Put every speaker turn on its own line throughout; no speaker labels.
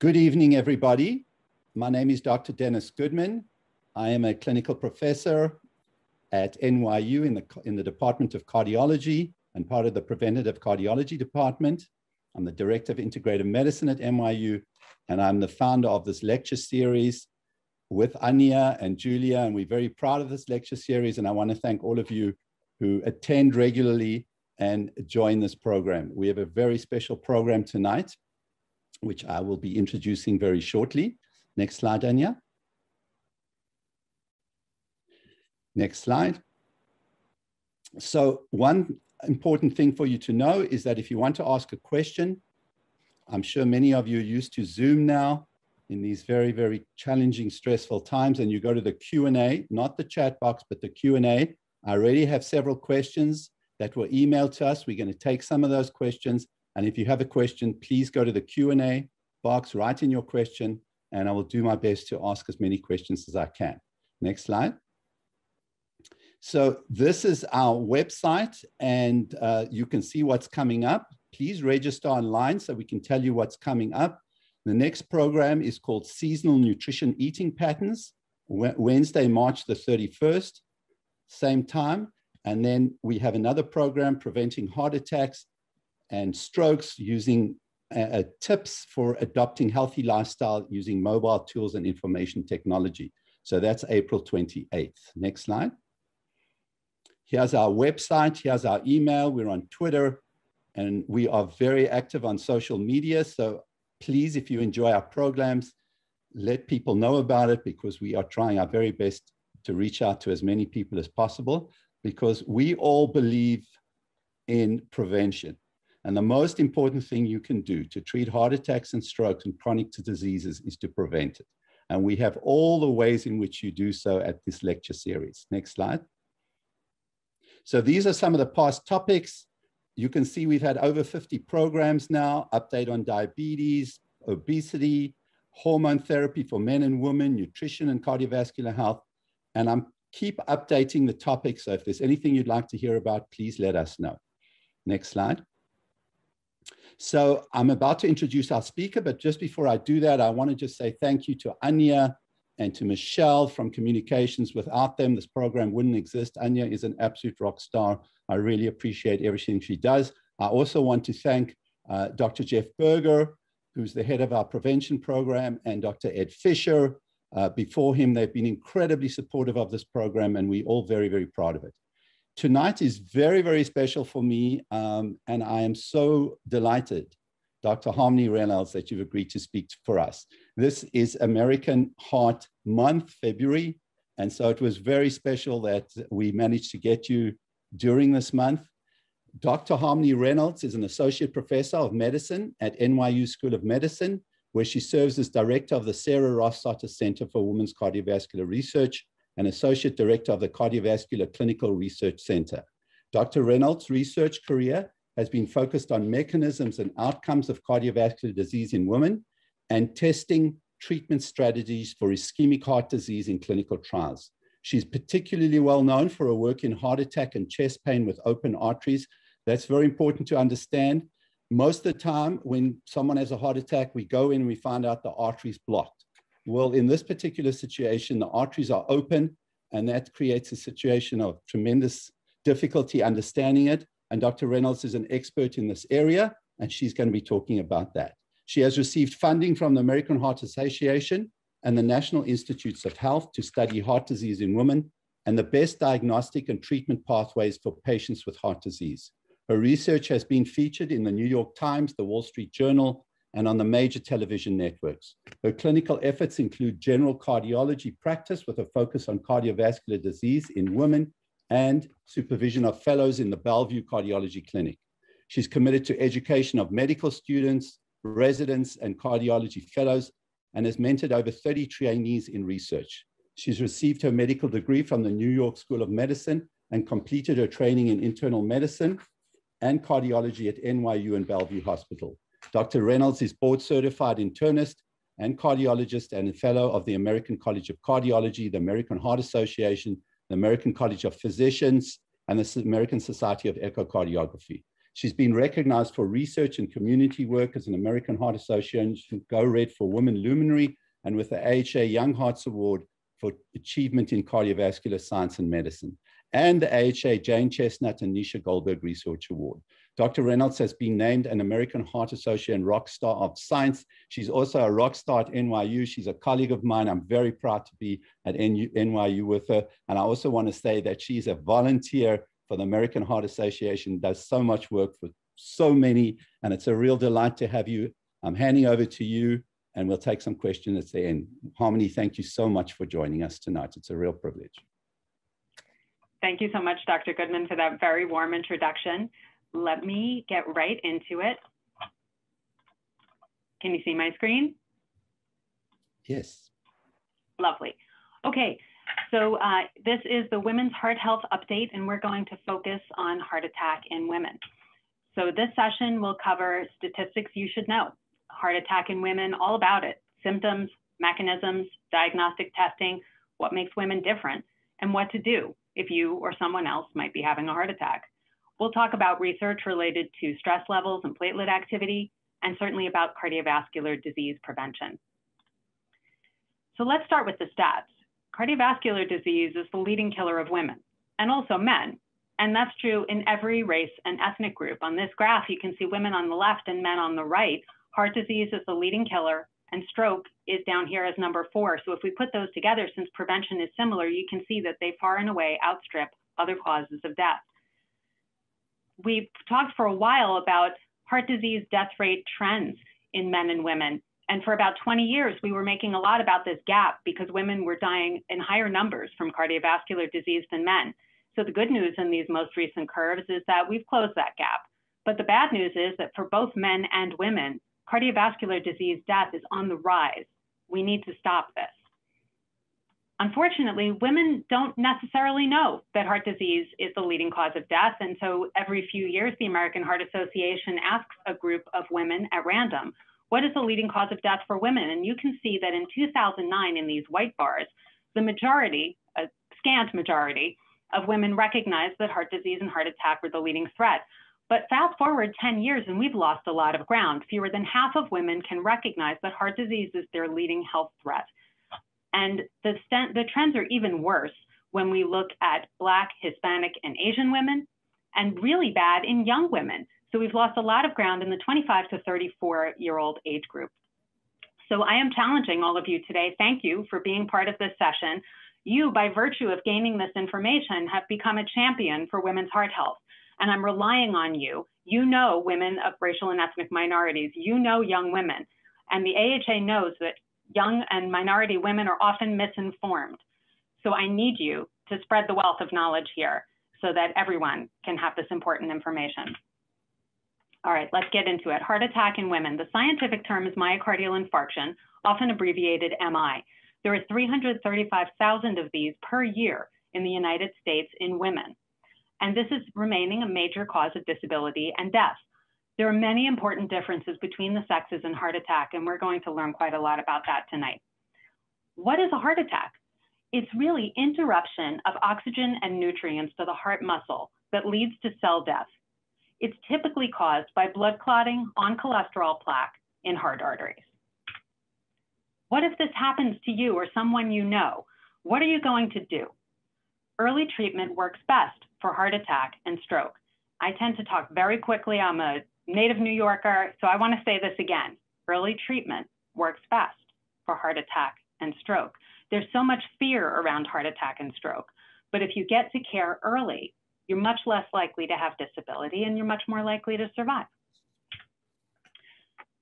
Good evening, everybody. My name is Dr. Dennis Goodman. I am a clinical professor at NYU in the, in the Department of Cardiology and part of the Preventative Cardiology Department. I'm the Director of Integrative Medicine at NYU, and I'm the founder of this lecture series with Anya and Julia, and we're very proud of this lecture series, and I want to thank all of you who attend regularly and join this program. We have a very special program tonight which I will be introducing very shortly. Next slide, Anya. Next slide. So one important thing for you to know is that if you want to ask a question, I'm sure many of you are used to Zoom now in these very, very challenging, stressful times, and you go to the Q&A, not the chat box, but the Q&A. I already have several questions that were emailed to us. We're going to take some of those questions and if you have a question, please go to the Q&A box, write in your question, and I will do my best to ask as many questions as I can. Next slide. So this is our website, and uh, you can see what's coming up. Please register online so we can tell you what's coming up. The next program is called Seasonal Nutrition Eating Patterns, Wednesday, March the 31st, same time. And then we have another program, Preventing Heart Attacks, and strokes using uh, uh, tips for adopting healthy lifestyle using mobile tools and information technology. So that's April 28th. Next slide. Here's our website. Here's our email. We're on Twitter and we are very active on social media. So please, if you enjoy our programs, let people know about it because we are trying our very best to reach out to as many people as possible because we all believe in prevention. And the most important thing you can do to treat heart attacks and strokes and chronic diseases is to prevent it. And we have all the ways in which you do so at this lecture series. Next slide. So these are some of the past topics. You can see we've had over 50 programs now, update on diabetes, obesity, hormone therapy for men and women, nutrition and cardiovascular health. And I'm keep updating the topics. So if there's anything you'd like to hear about, please let us know. Next slide. So I'm about to introduce our speaker, but just before I do that, I want to just say thank you to Anya and to Michelle from Communications. Without them, this program wouldn't exist. Anya is an absolute rock star. I really appreciate everything she does. I also want to thank uh, Dr. Jeff Berger, who's the head of our prevention program, and Dr. Ed Fisher. Uh, before him, they've been incredibly supportive of this program, and we're all very, very proud of it tonight is very, very special for me. Um, and I am so delighted, Dr. Harmony Reynolds, that you've agreed to speak for us. This is American Heart Month, February. And so it was very special that we managed to get you during this month. Dr. Harmony Reynolds is an associate professor of medicine at NYU School of Medicine, where she serves as director of the Sarah Ross Soter Center for Women's Cardiovascular Research and Associate Director of the Cardiovascular Clinical Research Center. Dr. Reynolds' research career has been focused on mechanisms and outcomes of cardiovascular disease in women and testing treatment strategies for ischemic heart disease in clinical trials. She's particularly well known for her work in heart attack and chest pain with open arteries. That's very important to understand. Most of the time, when someone has a heart attack, we go in and we find out the artery is blocked. Well, in this particular situation, the arteries are open, and that creates a situation of tremendous difficulty understanding it. And Dr. Reynolds is an expert in this area, and she's going to be talking about that. She has received funding from the American Heart Association and the National Institutes of Health to study heart disease in women and the best diagnostic and treatment pathways for patients with heart disease. Her research has been featured in the New York Times, the Wall Street Journal, and on the major television networks. Her clinical efforts include general cardiology practice with a focus on cardiovascular disease in women and supervision of fellows in the Bellevue Cardiology Clinic. She's committed to education of medical students, residents, and cardiology fellows, and has mentored over 30 trainees in research. She's received her medical degree from the New York School of Medicine and completed her training in internal medicine and cardiology at NYU and Bellevue Hospital. Dr. Reynolds is board certified internist and cardiologist and a fellow of the American College of Cardiology, the American Heart Association, the American College of Physicians, and the American Society of Echocardiography. She's been recognized for research and community work as an American Heart Association Go Red for Women Luminary and with the AHA Young Hearts Award for achievement in cardiovascular science and medicine, and the AHA Jane Chestnut and Nieca Goldberg Research Award. Dr. Reynolds has been named an American Heart Association Rock Star of Science. She's also a rock star at NYU. She's a colleague of mine. I'm very proud to be at NYU with her. And I also want to say that she's a volunteer for the American Heart Association, does so much work for so many. And it's a real delight to have you. I'm handing over to you and we'll take some questions at the end. Harmony, thank you so much for joining us tonight. It's a real privilege.
Thank you so much, Dr. Goodman, for that very warm introduction. Let me get right into it. Can you see my screen?
Yes.
Lovely. Okay, so uh, this is the Women's Heart Health Update, and we're going to focus on heart attack in women. So this session will cover statistics you should know heart attack in women, all about it symptoms, mechanisms, diagnostic testing, what makes women different, and what to do if you or someone else might be having a heart attack. We'll talk about research related to stress levels and platelet activity, and certainly about cardiovascular disease prevention. So let's start with the stats. Cardiovascular disease is the leading killer of women and also men. And that's true in every race and ethnic group. On this graph, you can see women on the left and men on the right Heart disease is the leading killer, and stroke is down here as number four. So if we put those together, since prevention is similar, you can see that they far and away outstrip other causes of death. We've talked for a while about heart disease death rate trends in men and women. And for about 20 years, we were making a lot about this gap because women were dying in higher numbers from cardiovascular disease than men. So the good news in these most recent curves is that we've closed that gap. But the bad news is that for both men and women, cardiovascular disease death is on the rise. We need to stop this. Unfortunately, women don't necessarily know that heart disease is the leading cause of death. And so every few years, the American Heart Association asks a group of women at random, what is the leading cause of death for women? And you can see that in 2009, in these white bars, the majority, a scant majority, of women recognized that heart disease and heart attack were the leading threat. But fast forward 10 years and we've lost a lot of ground. Fewer than half of women can recognize that heart disease is their leading health threat. And the, the trends are even worse when we look at Black, Hispanic, and Asian women, and really bad in young women. So we've lost a lot of ground in the 25 to 34 year old age group. So I am challenging all of you today. Thank you for being part of this session. You, by virtue of gaining this information, have become a champion for women's heart health and I'm relying on you. You know women of racial and ethnic minorities, you know young women, and the AHA knows that young and minority women are often misinformed. So I need you to spread the wealth of knowledge here so that everyone can have this important information. All right, let's get into it. Heart attack in women. The scientific term is myocardial infarction, often abbreviated MI. There are 335,000 of these per year in the United States in women and this is remaining a major cause of disability and death. There are many important differences between the sexes in heart attack, and we're going to learn quite a lot about that tonight. What is a heart attack? It's really interruption of oxygen and nutrients to the heart muscle that leads to cell death. It's typically caused by blood clotting on cholesterol plaque in heart arteries. What if this happens to you or someone you know? What are you going to do? Early treatment works best for heart attack and stroke. I tend to talk very quickly. I'm a native New Yorker, so I want to say this again. Early treatment works best for heart attack and stroke. There's so much fear around heart attack and stroke, but if you get to care early, you're much less likely to have disability and you're much more likely to survive.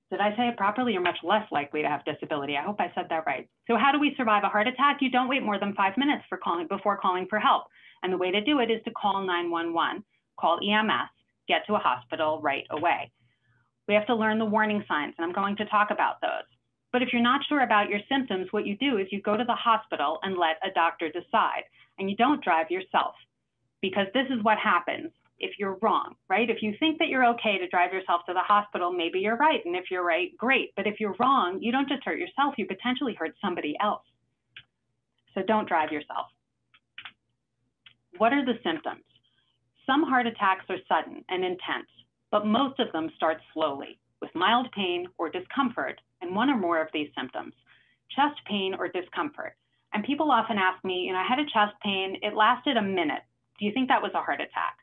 Did I say it properly? You're much less likely to have disability. I hope I said that right. So how do we survive a heart attack? You don't wait more than five minutes for calling, before calling for help. And the way to do it is to call 911, call EMS, get to a hospital right away. We have to learn the warning signs, and I'm going to talk about those. But if you're not sure about your symptoms, what you do is you go to the hospital and let a doctor decide, and you don't drive yourself because this is what happens if you're wrong, right? If you think that you're okay to drive yourself to the hospital, maybe you're right. And if you're right, great. But if you're wrong, you don't just hurt yourself, you potentially hurt somebody else. So don't drive yourself. What are the symptoms? Some heart attacks are sudden and intense. but most of them start slowly with mild pain or discomfort and one or more of these symptoms, chest pain or discomfort. And people often ask me, you know, I had a chest pain, it lasted a minute. Do you think that was a heart attack?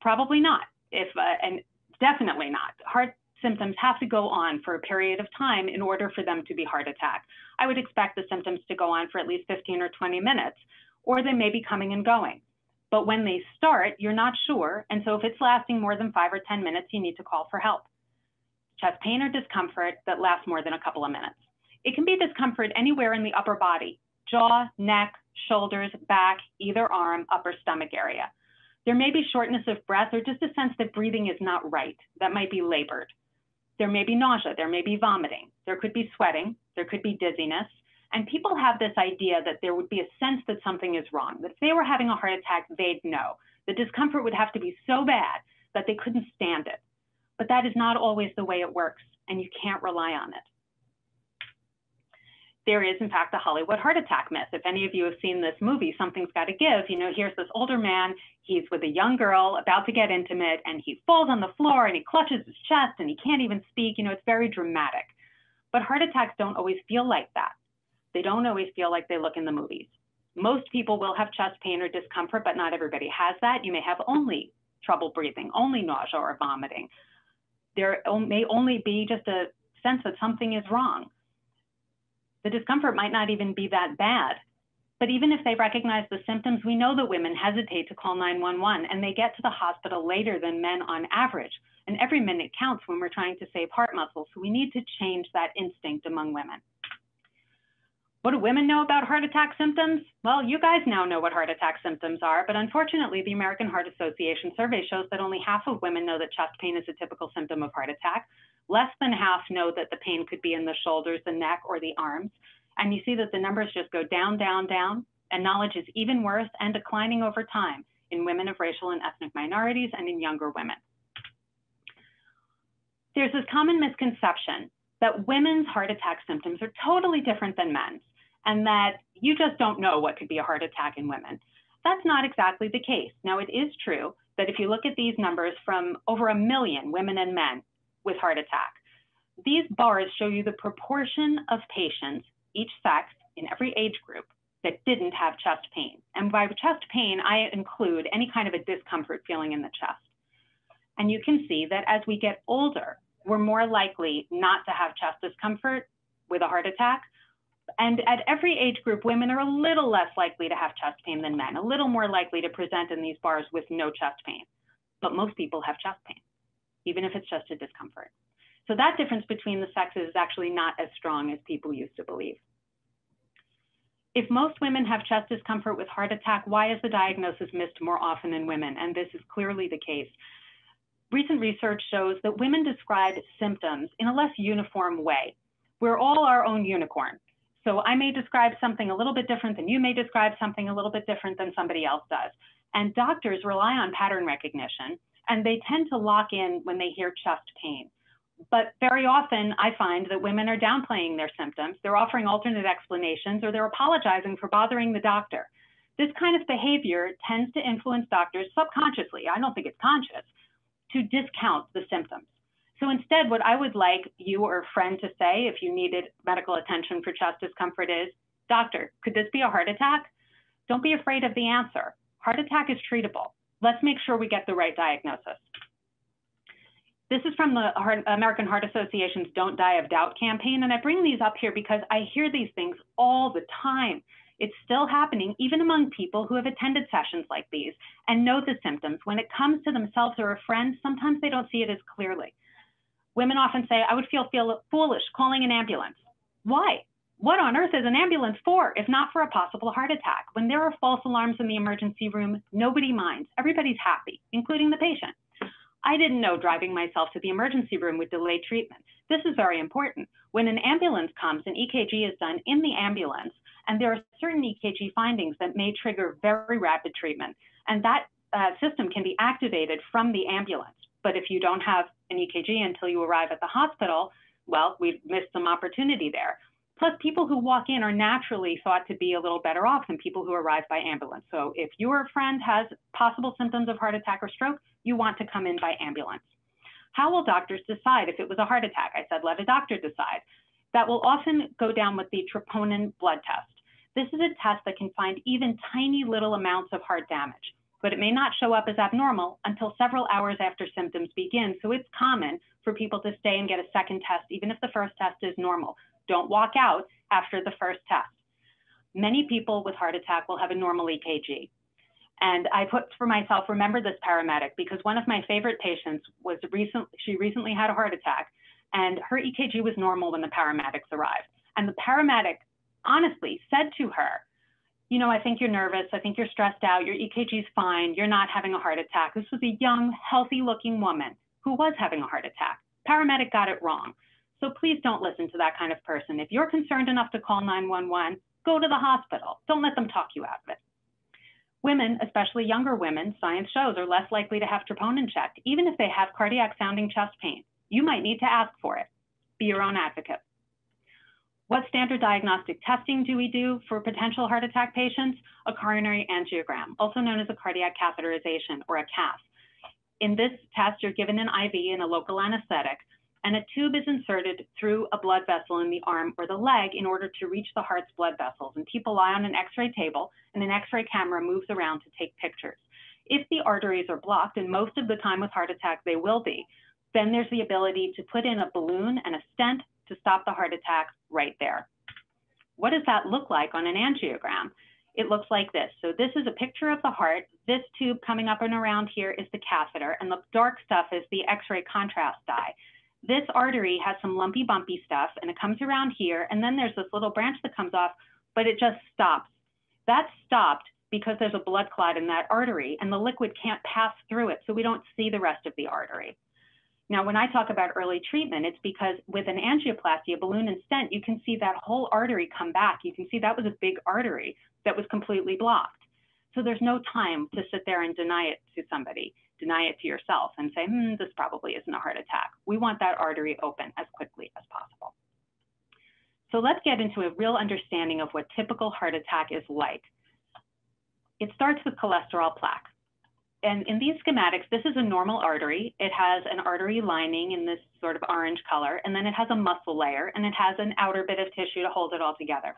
Probably not. If uh, and definitely not. Heart symptoms have to go on for a period of time in order for them to be heart attack. I would expect the symptoms to go on for at least 15 or 20 minutes, or they may be coming and going. But when they start, you're not sure. And so if it's lasting more than five or 10 minutes, you need to call for help. Chest pain or discomfort that lasts more than a couple of minutes. It can be discomfort anywhere in the upper body, jaw, neck, shoulders, back, either arm, upper stomach area. There may be shortness of breath or just a sense that breathing is not right. That might be labored. There may be nausea, there may be vomiting, there could be sweating, there could be dizziness. And people have this idea that there would be a sense that something is wrong, that if they were having a heart attack, they'd know. The discomfort would have to be so bad that they couldn't stand it. But that is not always the way it works, and you can't rely on it there is, in fact, the Hollywood heart attack myth. If any of you have seen this movie, Something's Got to Give, you know, here's this older man, he's with a young girl about to get intimate, and he falls on the floor and he clutches his chest and he can't even speak. You know, it's very dramatic. But heart attacks don't always feel like that. They don't always feel like they look in the movies. Most people will have chest pain or discomfort, but not everybody has that. You may have only trouble breathing, only nausea or vomiting. There may only be just a sense that something is wrong the discomfort might not even be that bad. But even if they recognize the symptoms, we know that women hesitate to call 911 and they get to the hospital later than men on average. And every minute counts when we're trying to save heart muscle. So we need to change that instinct among women. What do women know about heart attack symptoms? Well, you guys now know what heart attack symptoms are, but unfortunately, the American Heart Association survey shows that only half of women know that chest pain is a typical symptom of heart attack. Less than half know that the pain could be in the shoulders, the neck, or the arms. And you see that the numbers just go down, down, down, and knowledge is even worse and declining over time in women of racial and ethnic minorities and in younger women. There's this common misconception that women's heart attack symptoms are totally different than men's and that you just don't know what could be a heart attack in women. That's not exactly the case. Now, it is true that if you look at these numbers from over a million women and men with heart attack. These bars show you the proportion of patients, each sex, in every age group that didn't have chest pain. And by chest pain, I include any kind of a discomfort feeling in the chest. And you can see that as we get older, we're more likely not to have chest discomfort with a heart attack. And at every age group, women are a little less likely to have chest pain than men, a little more likely to present in these bars with no chest pain. But most people have chest pain even if it's just a discomfort. So that difference between the sexes is actually not as strong as people used to believe. If most women have chest discomfort with heart attack, why is the diagnosis missed more often in women? And this is clearly the case. Recent research shows that women describe symptoms in a less uniform way. We're all our own unicorn. So I may describe something a little bit different than you may describe something a little bit different than somebody else does. And doctors rely on pattern recognition and they tend to lock in when they hear chest pain. But very often, I find that women are downplaying their symptoms. They're offering alternate explanations or they're apologizing for bothering the doctor. This kind of behavior tends to influence doctors subconsciously, I don't think it's conscious, to discount the symptoms. So instead, what I would like you or a friend to say if you needed medical attention for chest discomfort is Doctor, could this be a heart attack? Don't be afraid of the answer. Heart attack is treatable let's make sure we get the right diagnosis. This is from the American Heart Association's Don't Die of Doubt campaign. And I bring these up here because I hear these things all the time. It's still happening, even among people who have attended sessions like these and know the symptoms. When it comes to themselves or a friend, sometimes they don't see it as clearly. Women often say, I would feel, feel foolish calling an ambulance. Why? What on earth is an ambulance for if not for a possible heart attack? When there are false alarms in the emergency room, nobody minds. Everybody's happy, including the patient. I didn't know driving myself to the emergency room would delay treatment. This is very important. When an ambulance comes, an EKG is done in the ambulance, and there are certain EKG findings that may trigger very rapid treatment. And that uh, system can be activated from the ambulance. But if you don't have an EKG until you arrive at the hospital, well, we've missed some opportunity there. Plus, people who walk in are naturally thought to be a little better off than people who arrive by ambulance. So if your friend has possible symptoms of heart attack or stroke, you want to come in by ambulance. How will doctors decide if it was a heart attack? I said, let a doctor decide. That will often go down with the troponin blood test. This is a test that can find even tiny little amounts of heart damage, but it may not show up as abnormal until several hours after symptoms begin. So it's common for people to stay and get a second test, even if the first test is normal. Don't walk out after the first test. Many people with heart attack will have a normal EKG. And I put for myself, remember this paramedic, because one of my favorite patients was recent, she recently had a heart attack and her EKG was normal when the paramedics arrived. And the paramedic honestly said to her, you know, I think you're nervous. I think you're stressed out. Your EKG is fine. You're not having a heart attack. This was a young, healthy looking woman who was having a heart attack. Paramedic got it wrong. So please don't listen to that kind of person. If you're concerned enough to call 911, go to the hospital. Don't let them talk you out of it. Women, especially younger women, science shows are less likely to have troponin checked, even if they have cardiac sounding chest pain. You might need to ask for it. Be your own advocate. What standard diagnostic testing do we do for potential heart attack patients? A coronary angiogram, also known as a cardiac catheterization or a cath. In this test, you're given an IV and a local anesthetic and a tube is inserted through a blood vessel in the arm or the leg in order to reach the heart's blood vessels. And people lie on an x-ray table and an x-ray camera moves around to take pictures. If the arteries are blocked, and most of the time with heart attack they will be, then there's the ability to put in a balloon and a stent to stop the heart attack right there. What does that look like on an angiogram? It looks like this. So this is a picture of the heart. This tube coming up and around here is the catheter, and the dark stuff is the x-ray contrast dye. This artery has some lumpy, bumpy stuff, and it comes around here, and then there's this little branch that comes off, but it just stops. That stopped because there's a blood clot in that artery, and the liquid can't pass through it, so we don't see the rest of the artery. Now, when I talk about early treatment, it's because with an angioplasty, a balloon and stent, you can see that whole artery come back. You can see that was a big artery that was completely blocked. So there's no time to sit there and deny it to somebody deny it to yourself and say, hmm, this probably isn't a heart attack. We want that artery open as quickly as possible. So let's get into a real understanding of what typical heart attack is like. It starts with cholesterol plaque. And in these schematics, this is a normal artery. It has an artery lining in this sort of orange color, and then it has a muscle layer, and it has an outer bit of tissue to hold it all together.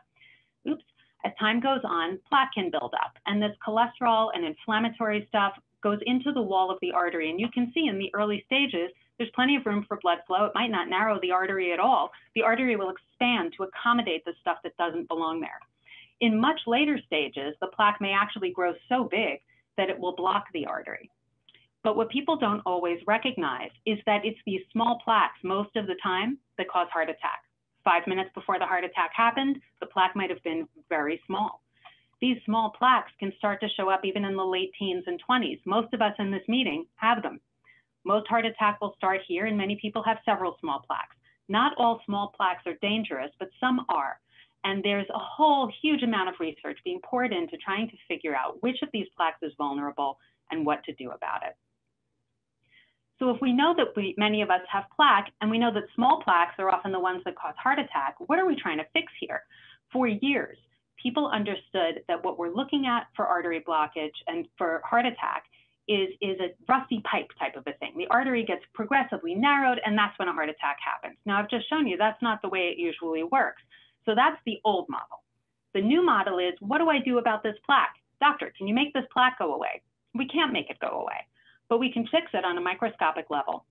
Oops. As time goes on, plaque can build up, and this cholesterol and inflammatory stuff goes into the wall of the artery. And you can see in the early stages, there's plenty of room for blood flow. It might not narrow the artery at all. The artery will expand to accommodate the stuff that doesn't belong there. In much later stages, the plaque may actually grow so big that it will block the artery. But what people don't always recognize is that it's these small plaques most of the time that cause heart attack. Five minutes before the heart attack happened, the plaque might have been very small. These small plaques can start to show up even in the late teens and 20s. Most of us in this meeting have them. Most heart attack will start here, and many people have several small plaques. Not all small plaques are dangerous, but some are. And there's a whole huge amount of research being poured into trying to figure out which of these plaques is vulnerable and what to do about it. So if we know that we, many of us have plaque and we know that small plaques are often the ones that cause heart attack, what are we trying to fix here? For years, people understood that what we're looking at for artery blockage and for heart attack is, is a rusty pipe type of a thing. The artery gets progressively narrowed, and that's when a heart attack happens. Now, I've just shown you that's not the way it usually works. So that's the old model. The new model is what do I do about this plaque? Doctor, can you make this plaque go away? We can't make it go away, but we can fix it on a microscopic level.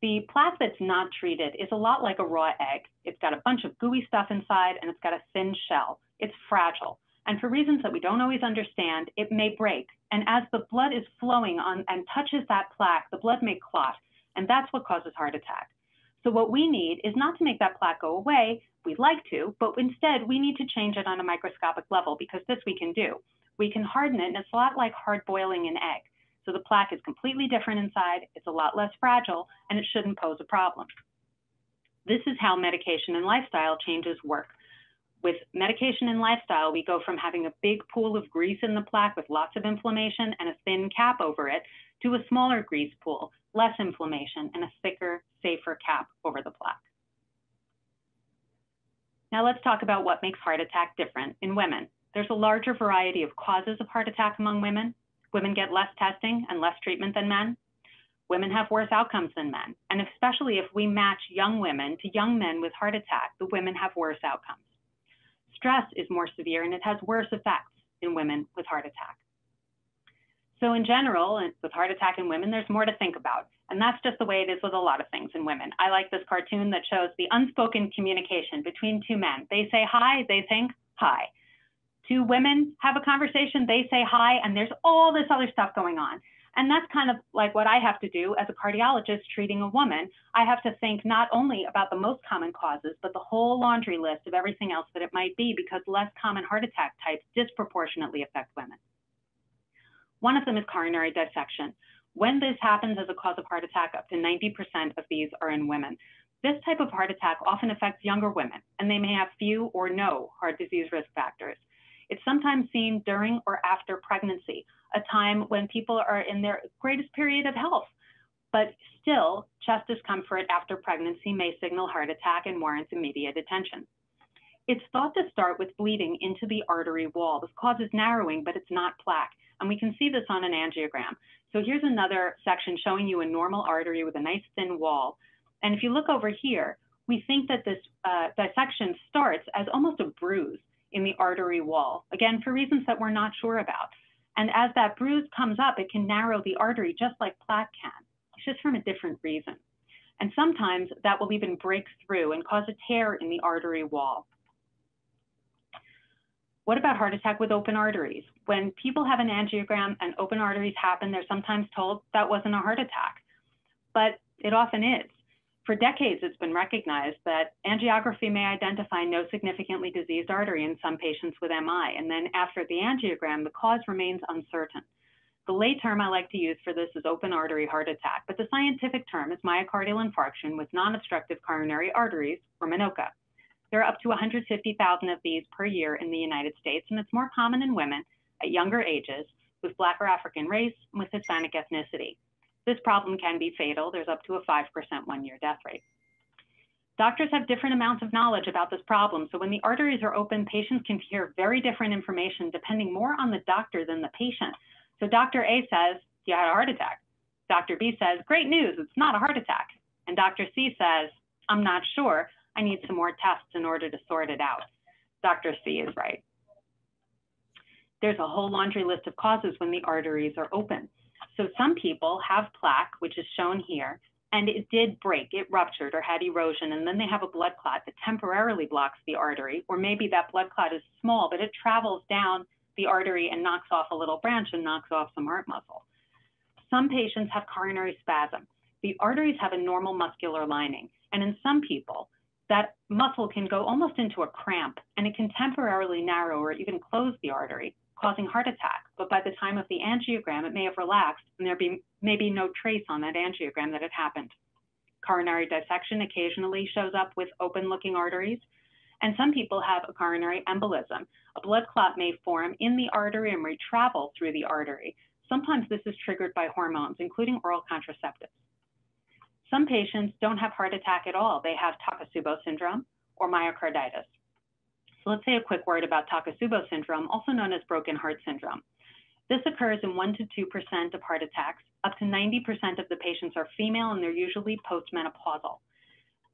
The plaque that's not treated is a lot like a raw egg. It's got a bunch of gooey stuff inside and it's got a thin shell. It's fragile. And for reasons that we don't always understand, it may break. And as the blood is flowing on and touches that plaque, the blood may clot. And that's what causes heart attack. So what we need is not to make that plaque go away. We'd like to, but instead we need to change it on a microscopic level because this we can do. We can harden it, and it's a lot like hard boiling an egg. So the plaque is completely different inside, it's a lot less fragile, and it shouldn't pose a problem. This is how medication and lifestyle changes work with medication and lifestyle, we go from having a big pool of grease in the plaque with lots of inflammation and a thin cap over it to a smaller grease pool, less inflammation, and a thicker, safer cap over the plaque. Now let's talk about what makes heart attack different in women. There's a larger variety of causes of heart attack among women. Women get less testing and less treatment than men. Women have worse outcomes than men, and especially if we match young women to young men with heart attack, the women have worse outcomes. Stress is more severe and it has worse effects in women with heart attack. So in general, with heart attack in women, there's more to think about. And that's just the way it is with a lot of things in women. I like this cartoon that shows the unspoken communication between two men. They say hi, they think hi. Two women have a conversation, they say hi, and there's all this other stuff going on. And that's kind of like what I have to do as a cardiologist treating a woman. I have to think not only about the most common causes, but the whole laundry list of everything else that it might be because less common heart attack types disproportionately affect women. One of them is coronary dissection. When this happens as a cause of heart attack, up to 90% of these are in women. This type of heart attack often affects younger women, and they may have few or no heart disease risk factors. It's sometimes seen during or after pregnancy, a time when people are in their greatest period of health. But still, chest discomfort after pregnancy may signal heart attack and warrants immediate attention. It's thought to start with bleeding into the artery wall. This causes narrowing, but it's not plaque. And we can see this on an angiogram. So here's another section showing you a normal artery with a nice thin wall. And if you look over here, we think that this uh, dissection starts as almost a bruise in the artery wall, again, for reasons that we're not sure about. And as that bruise comes up, it can narrow the artery just like plaque can. It's just from a different reason. And sometimes that will even break through and cause a tear in the artery wall. What about heart attack with open arteries? When people have an angiogram and open arteries happen, they're sometimes told that wasn't a heart attack, but it often is. For decades, it's been recognized that angiography may identify no significantly diseased artery in some patients with MI, and then after the angiogram, the cause remains uncertain. The lay term I like to use for this is open artery heart attack, but the scientific term is myocardial infarction with non-obstructive coronary arteries, or MINOCA. There are up to 150,000 of these per year in the United States, and it's more common in women at younger ages with Black or African race and with Hispanic ethnicity. This problem can be fatal. There's up to a 5% one year death rate. Doctors have different amounts of knowledge about this problem. So when the arteries are open, patients can hear very different information depending more on the doctor than the patient. So Dr. A says, you had a heart attack. Dr. B says, great news, it's not a heart attack. And Dr. C says, I'm not sure. I need some more tests in order to sort it out. Dr. C is right. There's a whole laundry list of causes when the arteries are open. So some people have plaque, which is shown here, and it did break, it ruptured or had erosion, and then they have a blood clot that temporarily blocks the artery, or maybe that blood clot is small, but it travels down the artery and knocks off a little branch and knocks off some heart muscle. Some patients have coronary spasm. The arteries have a normal muscular lining, and in some people, that muscle can go almost into a cramp, and it can temporarily narrow or even close the artery causing heart attack. But by the time of the angiogram, it may have relaxed and there be, may be no trace on that angiogram that it happened. Coronary dissection occasionally shows up with open looking arteries. And some people have a coronary embolism. A blood clot may form in the artery and may travel through the artery. Sometimes this is triggered by hormones, including oral contraceptives. Some patients don't have heart attack at all. They have Takotsubo syndrome or myocarditis. So let's say a quick word about Takotsubo syndrome, also known as broken heart syndrome. This occurs in 1% to 2% of heart attacks. Up to 90% of the patients are female and they're usually postmenopausal.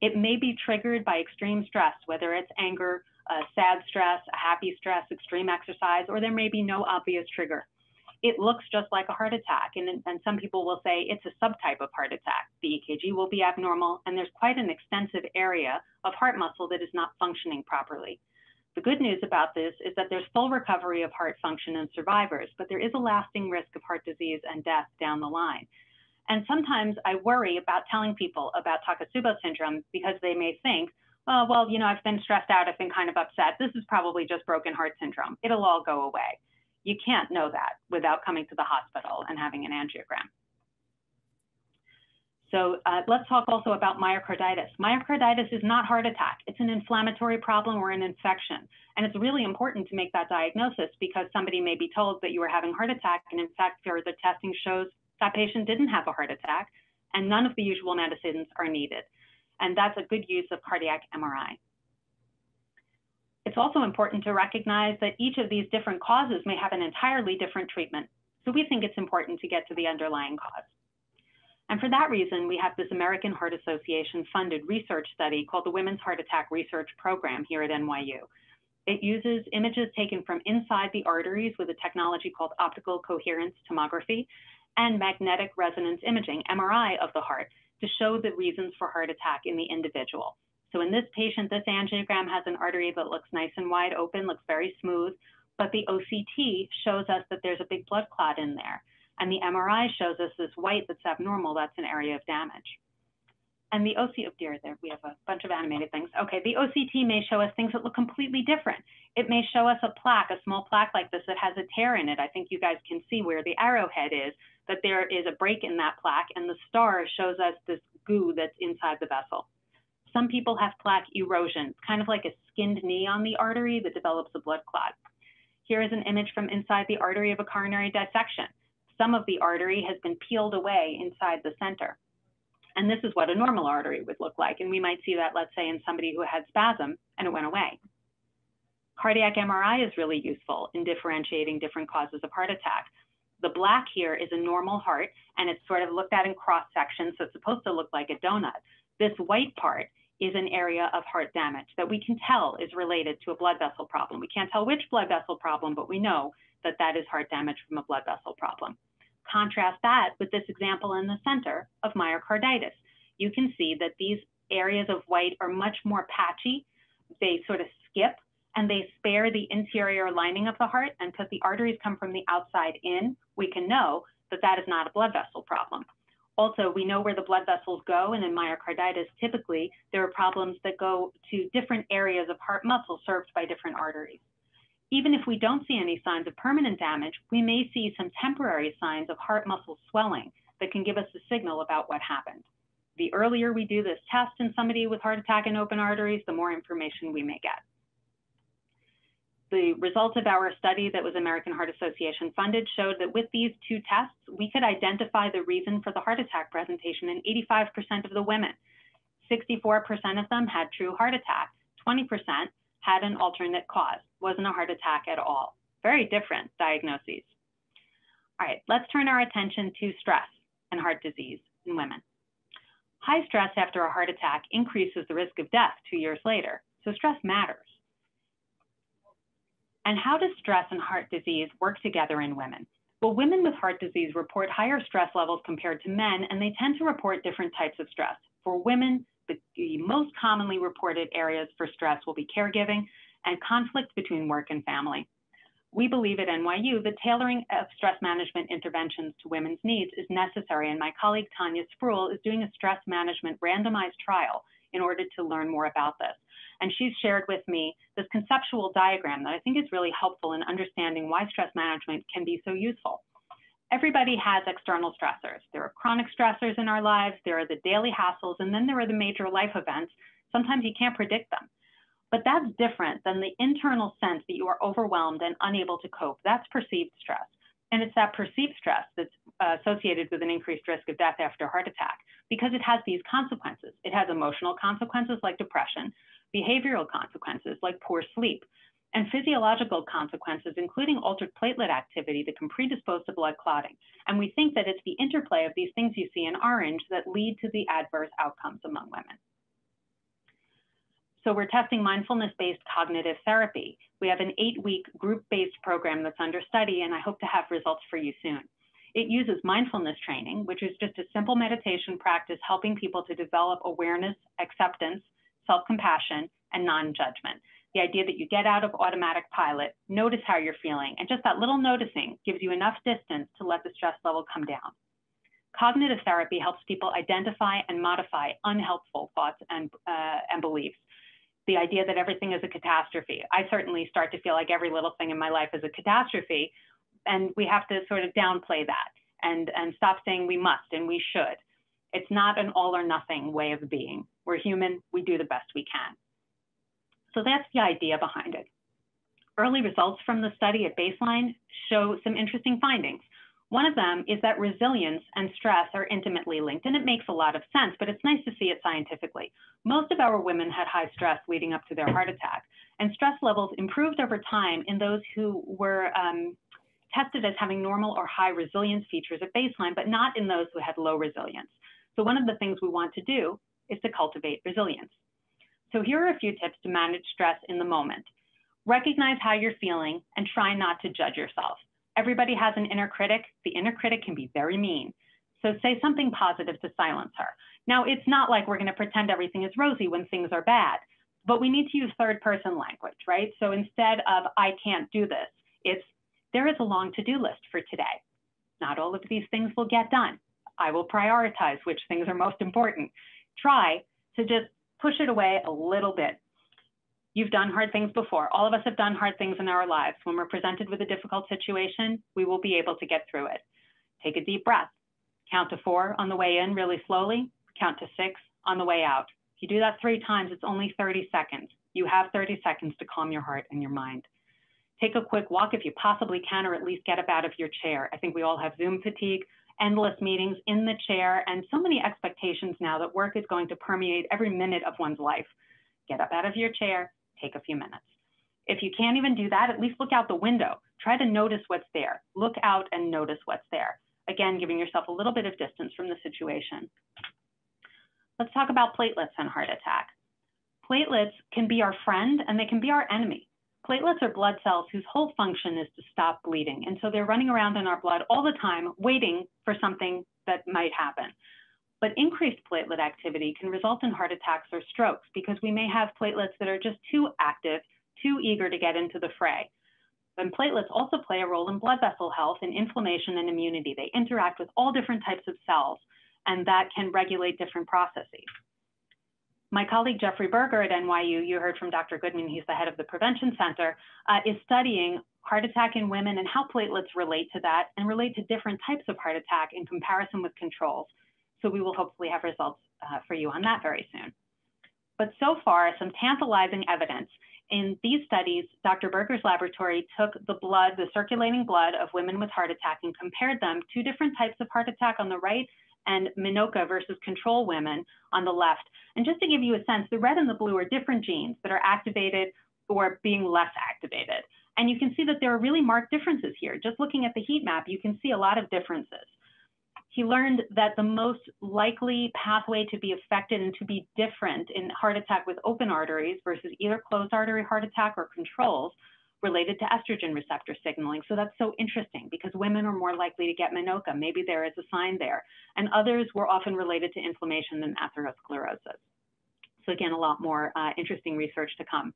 It may be triggered by extreme stress, whether it's anger, a sad stress, a happy stress, extreme exercise, or there may be no obvious trigger. It looks just like a heart attack, and, and some people will say it's a subtype of heart attack. The EKG will be abnormal, and there's quite an extensive area of heart muscle that is not functioning properly. The good news about this is that there's full recovery of heart function in survivors, but there is a lasting risk of heart disease and death down the line. And sometimes I worry about telling people about Takotsubo syndrome because they may think, oh, well, you know, I've been stressed out, I've been kind of upset. This is probably just broken heart syndrome. It'll all go away. You can't know that without coming to the hospital and having an angiogram. So uh, let's talk also about myocarditis. Myocarditis is not heart attack. It's an inflammatory problem or an infection. And it's really important to make that diagnosis because somebody may be told that you are having heart attack. And in fact, further testing shows that patient didn't have a heart attack and none of the usual medicines are needed. And that's a good use of cardiac MRI. It's also important to recognize that each of these different causes may have an entirely different treatment. So we think it's important to get to the underlying cause. And for that reason, we have this American Heart Association funded research study called the Women's Heart Attack Research Program here at NYU. It uses images taken from inside the arteries with a technology called optical coherence tomography and magnetic resonance imaging, MRI, of the heart to show the reasons for heart attack in the individual. So in this patient, this angiogram has an artery that looks nice and wide open, looks very smooth, but the OCT shows us that there's a big blood clot in there. And the MRI shows us this white that's abnormal, that's an area of damage. And the OCT, oh dear, there we have a bunch of animated things. Okay, the OCT may show us things that look completely different. It may show us a plaque, a small plaque like this that has a tear in it. I think you guys can see where the arrowhead is, that there is a break in that plaque, and the star shows us this goo that's inside the vessel. Some people have plaque erosion, It's kind of like a skinned knee on the artery that develops a blood clot. Here is an image from inside the artery of a coronary dissection. Some of the artery has been peeled away inside the center. And this is what a normal artery would look like. And we might see that, let's say, in somebody who had spasm and it went away. Cardiac MRI is really useful in differentiating different causes of heart attack. The black here is a normal heart, and it's sort of looked at in cross section, so it's supposed to look like a donut. This white part is an area of heart damage that we can tell is related to a blood vessel problem. We can't tell which blood vessel problem, but we know that that is heart damage from a blood vessel problem. Contrast that with this example in the center of myocarditis. You can see that these areas of white are much more patchy. They sort of skip and they spare the interior lining of the heart. And because the arteries come from the outside in, we can know that that is not a blood vessel problem. Also, we know where the blood vessels go, and in myocarditis, typically there are problems that go to different areas of heart muscle served by different arteries. Even if we don't see any signs of permanent damage, we may see some temporary signs of heart muscle swelling that can give us a signal about what happened. The earlier we do this test in somebody with heart attack and open arteries, the more information we may get. The results of our study that was American Heart Association funded showed that with these two tests, we could identify the reason for the heart attack presentation in 85% of the women. 64% of them had true heart attack, 20% had an alternate cause, wasn't a heart attack at all. Very different diagnoses. All right, let's turn our attention to stress and heart disease in women. High stress after a heart attack increases the risk of death two years later, so stress matters. And how does stress and heart disease work together in women? Well, women with heart disease report higher stress levels compared to men, and they tend to report different types of stress. For women, the most commonly reported areas for stress will be caregiving and conflict between work and family. We believe at NYU that tailoring of stress management interventions to women's needs is necessary, and my colleague Tanya Spruill is doing a stress management randomized trial in order to learn more about this. And she's shared with me this conceptual diagram that I think is really helpful in understanding why stress management can be so useful everybody has external stressors. There are chronic stressors in our lives, there are the daily hassles, and then there are the major life events. Sometimes you can't predict them. But that's different than the internal sense that you are overwhelmed and unable to cope. That's perceived stress. And it's that perceived stress that's uh, associated with an increased risk of death after heart attack because it has these consequences. It has emotional consequences like depression, behavioral consequences like poor sleep, and physiological consequences, including altered platelet activity that can predispose to blood clotting. And we think that it's the interplay of these things you see in orange that lead to the adverse outcomes among women. So we're testing mindfulness-based cognitive therapy. We have an eight-week group-based program that's under study, and I hope to have results for you soon. It uses mindfulness training, which is just a simple meditation practice helping people to develop awareness, acceptance, self-compassion, and non-judgment the idea that you get out of automatic pilot, notice how you're feeling, and just that little noticing gives you enough distance to let the stress level come down. Cognitive therapy helps people identify and modify unhelpful thoughts and, uh, and beliefs. The idea that everything is a catastrophe. I certainly start to feel like every little thing in my life is a catastrophe, and we have to sort of downplay that and, and stop saying we must and we should. It's not an all or nothing way of being. We're human, we do the best we can. So that's the idea behind it. Early results from the study at baseline show some interesting findings. One of them is that resilience and stress are intimately linked, and it makes a lot of sense, but it's nice to see it scientifically. Most of our women had high stress leading up to their heart attack, and stress levels improved over time in those who were um, tested as having normal or high resilience features at baseline, but not in those who had low resilience. So one of the things we want to do is to cultivate resilience. So here are a few tips to manage stress in the moment. Recognize how you're feeling and try not to judge yourself. Everybody has an inner critic. The inner critic can be very mean. So say something positive to silence her. Now, it's not like we're going to pretend everything is rosy when things are bad, but we need to use third person language, right? So instead of I can't do this, it's there is a long to do list for today. Not all of these things will get done. I will prioritize which things are most important. Try to just push it away a little bit. You've done hard things before. All of us have done hard things in our lives. When we're presented with a difficult situation, we will be able to get through it. Take a deep breath. Count to four on the way in really slowly. Count to six on the way out. If you do that three times, it's only 30 seconds. You have 30 seconds to calm your heart and your mind. Take a quick walk if you possibly can, or at least get up out of your chair. I think we all have Zoom fatigue, endless meetings in the chair, and so many expectations now that work is going to permeate every minute of one's life. Get up out of your chair, take a few minutes. If you can't even do that, at least look out the window. Try to notice what's there. Look out and notice what's there. Again, giving yourself a little bit of distance from the situation. Let's talk about platelets and heart attack. Platelets can be our friend and they can be our enemy. Platelets are blood cells whose whole function is to stop bleeding. And so they're running around in our blood all the time, waiting for something that might happen. But increased platelet activity can result in heart attacks or strokes because we may have platelets that are just too active, too eager to get into the fray. And platelets also play a role in blood vessel health and inflammation and immunity. They interact with all different types of cells, and that can regulate different processes. My colleague Jeffrey Berger at NYU, you heard from Dr. Goodman, he's the head of the Prevention Center, uh, is studying heart attack in women and how platelets relate to that and relate to different types of heart attack in comparison with controls. So we will hopefully have results uh, for you on that very soon. But so far, some tantalizing evidence. In these studies, Dr. Berger's laboratory took the blood, the circulating blood of women with heart attack and compared them to different types of heart attack on the right and Minoca versus control women on the left. And just to give you a sense, the red and the blue are different genes that are activated or being less activated. And you can see that there are really marked differences here. Just looking at the heat map, you can see a lot of differences he learned that the most likely pathway to be affected and to be different in heart attack with open arteries versus either closed artery heart attack or controls related to estrogen receptor signaling. So that's so interesting because women are more likely to get Minoca. Maybe there is a sign there. And others were often related to inflammation and atherosclerosis. So again, a lot more uh, interesting research to come.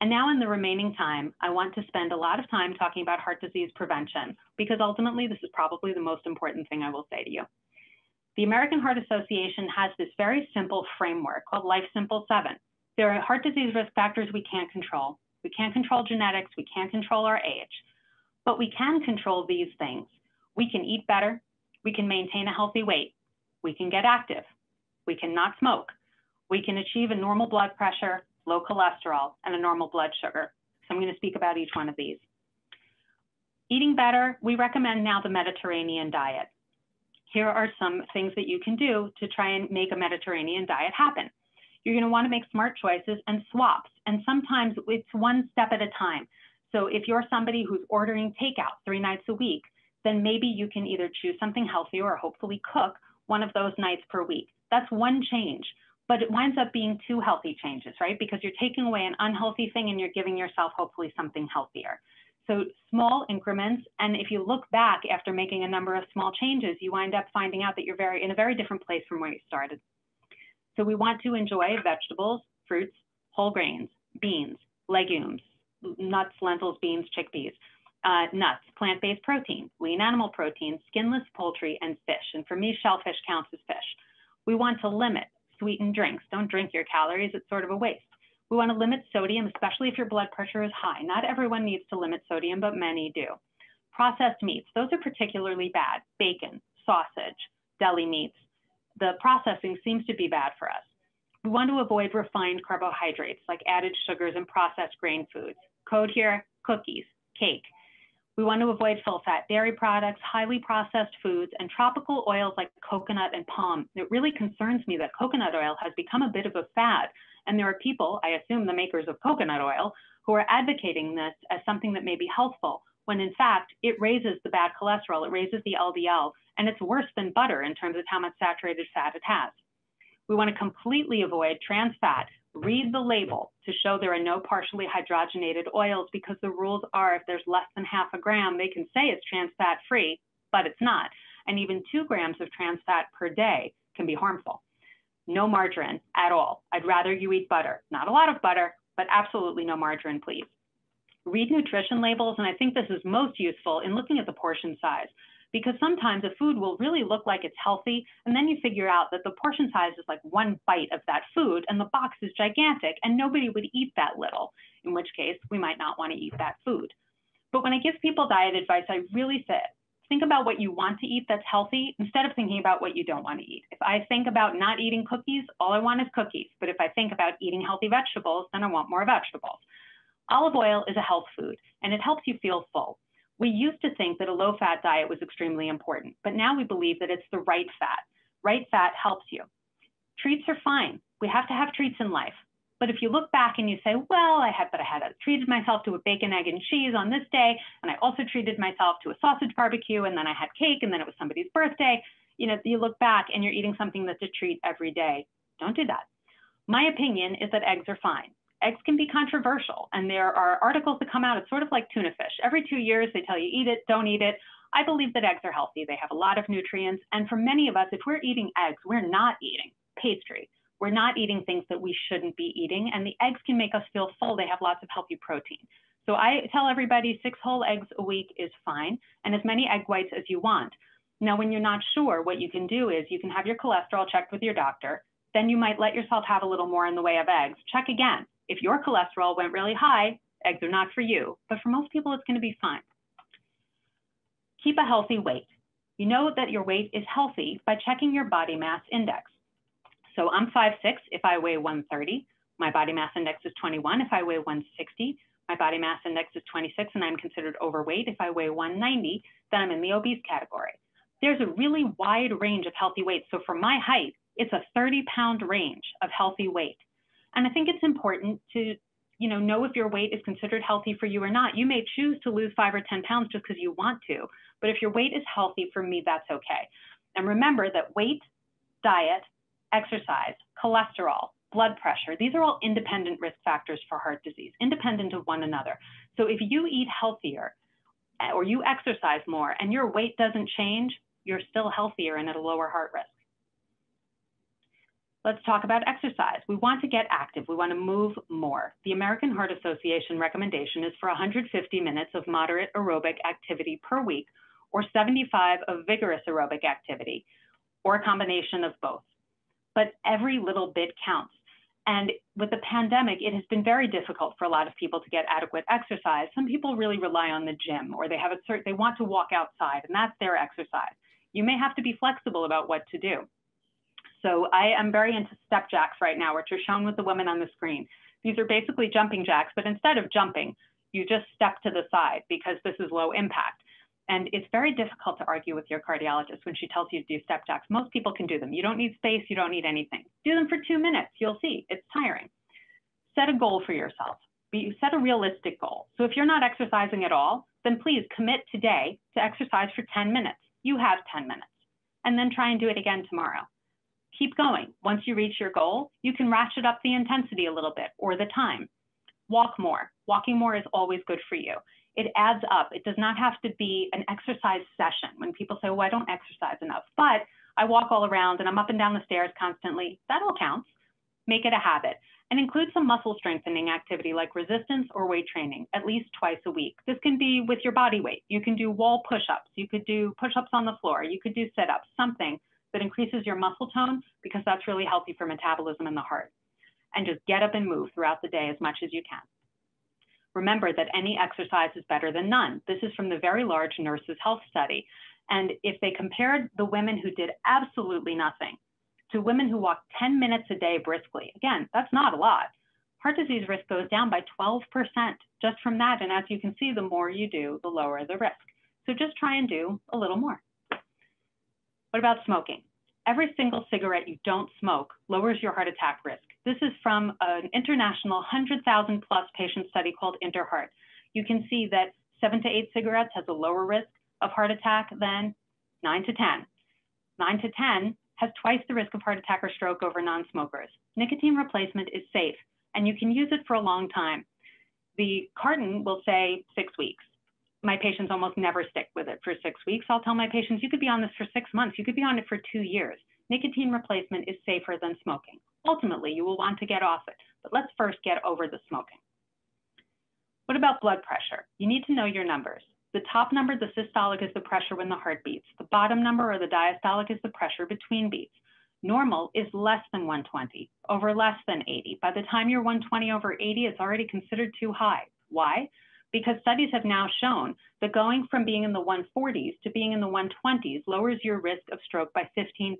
And now in the remaining time, I want to spend a lot of time talking about heart disease prevention, because ultimately this is probably the most important thing I will say to you. The American Heart Association has this very simple framework called Life's Simple 7. There are heart disease risk factors we can't control. We can't control genetics, we can't control our age, but we can control these things. We can eat better, we can maintain a healthy weight, we can get active, we can not smoke, we can achieve a normal blood pressure, low cholesterol, and a normal blood sugar. So I'm going to speak about each one of these. Eating better, we recommend now the Mediterranean diet. Here are some things that you can do to try and make a Mediterranean diet happen. You're going to want to make smart choices and swaps. And sometimes it's one step at a time. So if you're somebody who's ordering takeout three nights a week, then maybe you can either choose something healthy or hopefully cook one of those nights per week. That's one change but it winds up being two healthy changes, right? Because you're taking away an unhealthy thing and you're giving yourself hopefully something healthier. So small increments, and if you look back after making a number of small changes, you wind up finding out that you're very in a very different place from where you started. So we want to enjoy vegetables, fruits, whole grains, beans, legumes, nuts, lentils, beans, chickpeas, uh, nuts, plant-based protein, lean animal protein, skinless poultry, and fish. And for me, shellfish counts as fish. We want to limit sweetened drinks. Don't drink your calories, it's sort of a waste. We want to limit sodium, especially if your blood pressure is high. Not everyone needs to limit sodium, but many do. Processed meats, those are particularly bad. Bacon, sausage, deli meats. The processing seems to be bad for us. We want to avoid refined carbohydrates like added sugars and processed grain foods. Code here, cookies, cake, we want to avoid full fat dairy products, highly processed foods, and tropical oils like coconut and palm. It really concerns me that coconut oil has become a bit of a fad. And there are people, I assume the makers of coconut oil, who are advocating this as something that may be healthful when in fact, it raises the bad cholesterol, it raises the LDL, and it's worse than butter in terms of how much saturated fat it has. We want to completely avoid trans fat. Read the label to show there are no partially hydrogenated oils because the rules are if there's less than half a gram, they can say it's trans fat free, but it's not. And even two grams of trans fat per day can be harmful. No margarine at all. I'd rather you eat butter. Not a lot of butter, but absolutely no margarine, please. Read nutrition labels, and I think this is most useful in looking at the portion size because sometimes a food will really look like it's healthy, and then you figure out that the portion size is like one bite of that food, and the box is gigantic, and nobody would eat that little, in which case we might not want to eat that food. But when I give people diet advice, I really say, think about what you want to eat that's healthy instead of thinking about what you don't want to eat. If I think about not eating cookies, all I want is cookies. But if I think about eating healthy vegetables, then I want more vegetables. Olive oil is a health food and it helps you feel full. We used to think that a low fat diet was extremely important, but now we believe that it's the right fat. Right fat helps you. Treats are fine. We have to have treats in life. But if you look back and you say, well, I had, but I had a, treated myself to a bacon, egg, and cheese on this day, and I also treated myself to a sausage barbecue, and then I had cake, and then it was somebody's birthday. You know, you look back and you're eating something that's a treat every day. Don't do that. My opinion is that eggs are fine eggs can be controversial and there are articles that come out it's sort of like tuna fish. Every two years they tell you eat it don't eat it. I believe that eggs are healthy. They have a lot of nutrients. And for many of us if we're eating eggs we're not eating pastry. We're not eating things that we shouldn't be eating. And the eggs can make us feel full. They have lots of healthy protein. So i tell everybody six whole eggs a week is fine and as many egg whites as you want. Now when you're not sure what you can do is you can have your cholesterol checked with your doctor. Then you might let yourself have a little more in the way of eggs. Check again if your cholesterol went really high, eggs are not for you, but for most people, it's going to be fine. Keep a healthy weight. You know that your weight is healthy by checking your body mass index. So I'm 5'6 if I weigh 130. My body mass index is 21 if I weigh 160. My body mass index is 26 and I'm considered overweight. If I weigh 190, then I'm in the obese category. There's a really wide range of healthy weights. So for my height, it's a 30 pound range of healthy weight. And I think it's important to, you know, know if your weight is considered healthy for you or not. You may choose to lose five or 10 pounds just because you want to, but if your weight is healthy for me, that's okay. And remember that weight, diet, exercise, cholesterol, blood pressure, these are all independent risk factors for heart disease, independent of one another. So if you eat healthier eh, or you exercise more and your weight doesn't change, you're still healthier and at a lower heart risk. Let's talk about exercise. We want to get active. We want to move more. The American Heart Association recommendation is for 150 minutes of moderate aerobic activity per week or 75 of vigorous aerobic activity or a combination of both. But every little bit counts. And with the pandemic, it has been very difficult for a lot of people to get adequate exercise. Some people really rely on the gym or they have a they want to walk outside and that's their exercise. You may have to be flexible about what to do. So I am very into step jacks right now, which are shown with the women on the screen. These are basically jumping jacks, but instead of jumping, you just step to the side because this is low impact. And it's very difficult to argue with your cardiologist when she tells you to do step jacks. Most people can do them. You don't need space, you don't need anything. Do them for two minutes, you'll see, it's tiring. Set a goal for yourself. Be, set a realistic goal. So if you're not exercising at all, then please commit today to exercise for 10 minutes. You have 10 minutes. And then try and do it again tomorrow keep going. Once you reach your goal, you can ratchet up the intensity a little bit or the time. Walk more. Walking more is always good for you. It adds up. It does not have to be an exercise session. When people say, well, I don't exercise enough, but I walk all around and I'm up and down the stairs constantly, that all counts. Make it a habit and include some muscle strengthening activity like resistance or weight training at least twice a week. This can be with your body weight. You can do wall push ups. You could do push ups on the floor. You could do sit ups, something that increases your muscle tone because that's really healthy for metabolism in the heart. And just get up and move throughout the day as much as you can. Remember that any exercise is better than none. This is from the very large Nurses Health Study. And if they compared the women who did absolutely nothing to women who walked 10 minutes a day briskly, again, that's not a lot. Heart disease risk goes down by 12% just from that. And as you can see, the more you do, the lower the risk. So just try and do a little more. What about smoking? Every single cigarette you don't smoke lowers your heart attack risk. This is from an international 100,000 plus patient study called InterHeart. You can see that seven to eight cigarettes has a lower risk of heart attack than nine to 10. Nine to 10 has twice the risk of heart attack or stroke over non-smokers. Nicotine replacement is safe and you can use it for a long time. The carton will say six weeks. My patients almost never stick with it for six weeks. I'll tell my patients, you could be on this for six months. You could be on it for two years. Nicotine replacement is safer than smoking. Ultimately, you will want to get off it, but let's first get over the smoking. What about blood pressure? You need to know your numbers. The top number, the systolic, is the pressure when the heart beats. The bottom number, or the diastolic, is the pressure between beats. Normal is less than 120 over less than 80. By the time you're 120 over 80, it's already considered too high. Why? Because studies have now shown that going from being in the 140s to being in the 120s lowers your risk of stroke by 15%.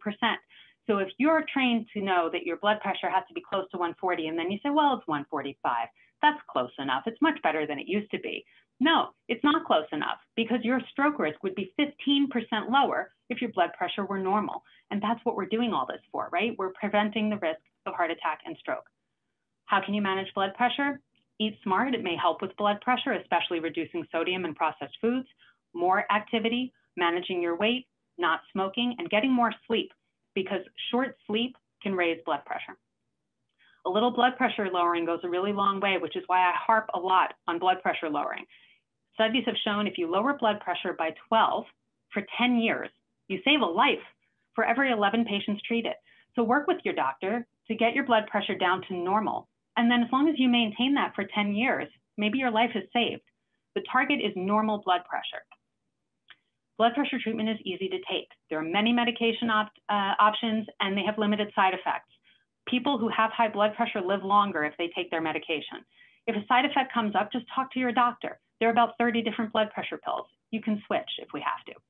So if you're trained to know that your blood pressure has to be close to 140 and then you say, well, it's 145, that's close enough. It's much better than it used to be. No, it's not close enough because your stroke risk would be 15% lower if your blood pressure were normal. And that's what we're doing all this for, right? We're preventing the risk of heart attack and stroke. How can you manage blood pressure? Eat smart. It may help with blood pressure, especially reducing sodium in processed foods, more activity, managing your weight, not smoking, and getting more sleep because short sleep can raise blood pressure. A little blood pressure lowering goes a really long way, which is why I harp a lot on blood pressure lowering. Studies have shown if you lower blood pressure by 12 for 10 years, you save a life for every 11 patients treated. So work with your doctor to get your blood pressure down to normal. And then as long as you maintain that for 10 years, maybe your life is saved. The target is normal blood pressure. Blood pressure treatment is easy to take. There are many medication op uh, options and they have limited side effects. People who have high blood pressure live longer if they take their medication. If a side effect comes up, just talk to your doctor. There are about 30 different blood pressure pills. You can switch if we have to.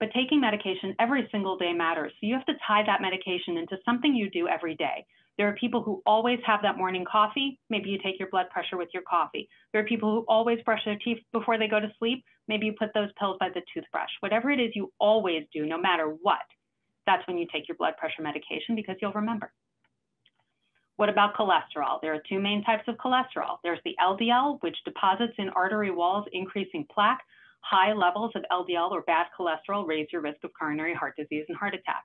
But taking medication every single day matters. So you have to tie that medication into something you do every day. There are people who always have that morning coffee. Maybe you take your blood pressure with your coffee. There are people who always brush their teeth before they go to sleep. Maybe you put those pills by the toothbrush. Whatever it is you always do, no matter what, that's when you take your blood pressure medication because you'll remember. What about cholesterol? There are two main types of cholesterol. There's the LDL, which deposits in artery walls, increasing plaque. High levels of LDL or bad cholesterol raise your risk of coronary heart disease and heart attack.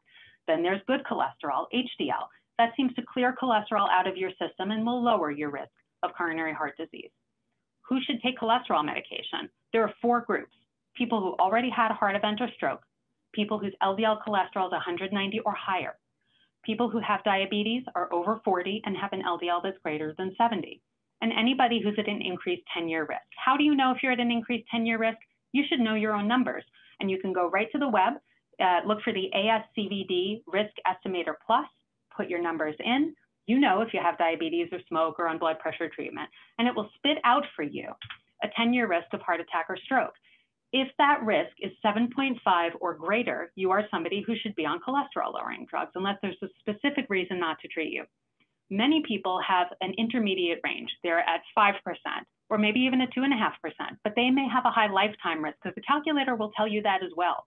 Then there's good cholesterol, HDL. That seems to clear cholesterol out of your system and will lower your risk of coronary heart disease. Who should take cholesterol medication? There are four groups people who already had a heart event or stroke, people whose LDL cholesterol is 190 or higher, People who have diabetes are over 40 and have an LDL that's greater than 70. And anybody who's at an increased 10 year risk. How do you know if you're at an increased 10 year risk? You should know your own numbers. And you can go right to the web, uh, look for the ASCVD Risk Estimator Plus, put your numbers in. You know if you have diabetes or smoke or on blood pressure treatment, and it will spit out for you a 10 year risk of heart attack or stroke. If that risk is 7.5 or greater, you are somebody who should be on cholesterol lowering drugs unless there's a specific reason not to treat you. Many people have an intermediate range. They're at 5% or maybe even a 2.5%, but they may have a high lifetime risk because the calculator will tell you that as well.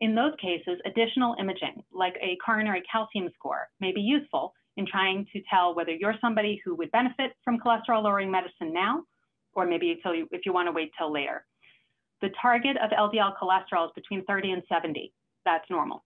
In those cases, additional imaging, like a coronary calcium score, may be useful in trying to tell whether you're somebody who would benefit from cholesterol lowering medicine now, or maybe you, if you want to wait till later. The target of LDL cholesterol is between 30 and 70. That's normal.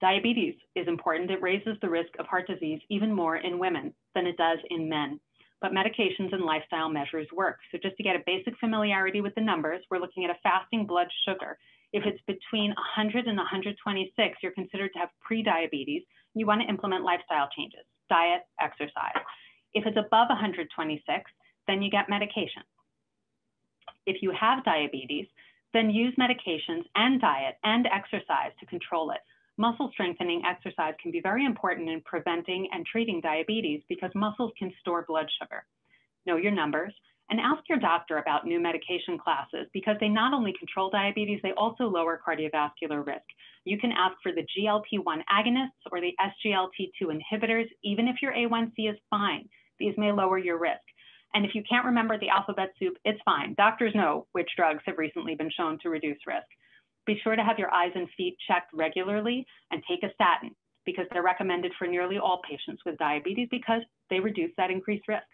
Diabetes is important. It raises the risk of heart disease even more in women than it does in men. But medications and lifestyle measures work. So just to get a basic familiarity with the numbers, we're looking at a fasting blood sugar. If it's between 100 and 126, you're considered to have prediabetes. You want to implement lifestyle changes, diet, exercise. If it's above 126, then you get medication if you have diabetes, then use medications and diet and exercise to control it. Muscle strengthening exercise can be very important in preventing and treating diabetes because muscles can store blood sugar. Know your numbers and ask your doctor about new medication classes because they not only control diabetes, they also lower cardiovascular risk. You can ask for the GLP-1 agonists or the SGLT2 inhibitors, even if your A1C is fine. These may lower your risk. And if you can't remember the alphabet soup, it's fine. Doctors know which drugs have recently been shown to reduce risk. Be sure to have your eyes and feet checked regularly and take a statin because they're recommended for nearly all patients with diabetes because they reduce that increased risk.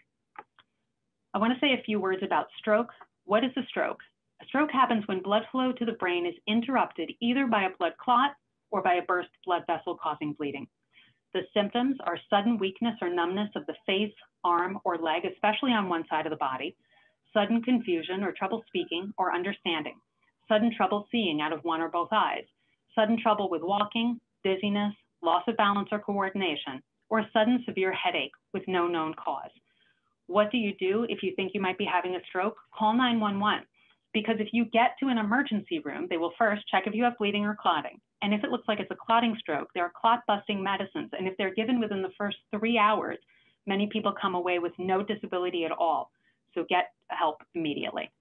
I want to say a few words about stroke, What is a stroke? A stroke happens when blood flow to the brain is interrupted either by a blood clot or by a burst blood vessel causing bleeding. The symptoms are sudden weakness or numbness of the face, arm, or leg, especially on one side of the body, sudden confusion or trouble speaking or understanding, sudden trouble seeing out of one or both eyes, sudden trouble with walking, dizziness, loss of balance or coordination, or a sudden severe headache with no known cause. What do you do if you think you might be having a stroke? Call 911. Because if you get to an emergency room, they will first check if you have bleeding or clotting. And if it looks like it's a clotting stroke, there are clot busting medicines. And if they're given within the first three hours, many people come away with no disability at all. So get help immediately.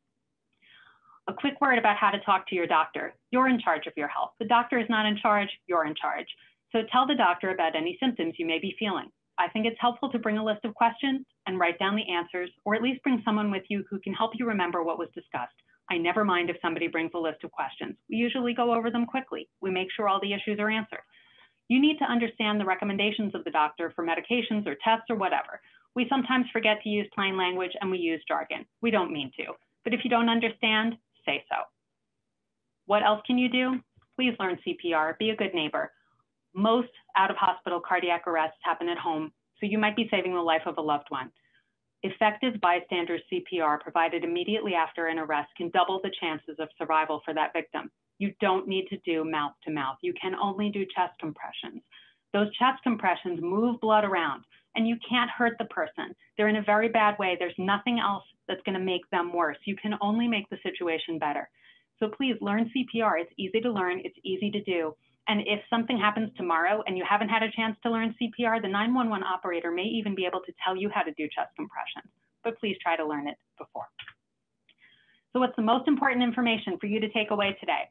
A quick word about how to talk to your doctor. You're in charge of your health. The doctor is not in charge, you're in charge. So tell the doctor about any symptoms you may be feeling. I think it's helpful to bring a list of questions and write down the answers, or at least bring someone with you who can help you remember what was discussed. I never mind if somebody brings a list of questions. We usually go over them quickly. We make sure all the issues are answered. You need to understand the recommendations of the doctor for medications or tests or whatever. We sometimes forget to use plain language and we use jargon. We don't mean to. But if you don't understand, say so. What else can you do? Please learn CPR. Be a good neighbor. Most out of hospital cardiac arrests happen at home, so you might be saving the life of a loved one. Effective bystander CPR provided immediately after an arrest can double the chances of survival for that victim. You don't need to do mouth to mouth. You can only do chest compressions. Those chest compressions move blood around and you can't hurt the person. They're in a very bad way. There's nothing else that's going to make them worse. You can only make the situation better. So please learn CPR. It's easy to learn, it's easy to do. And if something happens tomorrow and you haven't had a chance to learn CPR, the 911 operator may even be able to tell you how to do chest compressions, but please try to learn it before. So what's the most important information for you to take away today?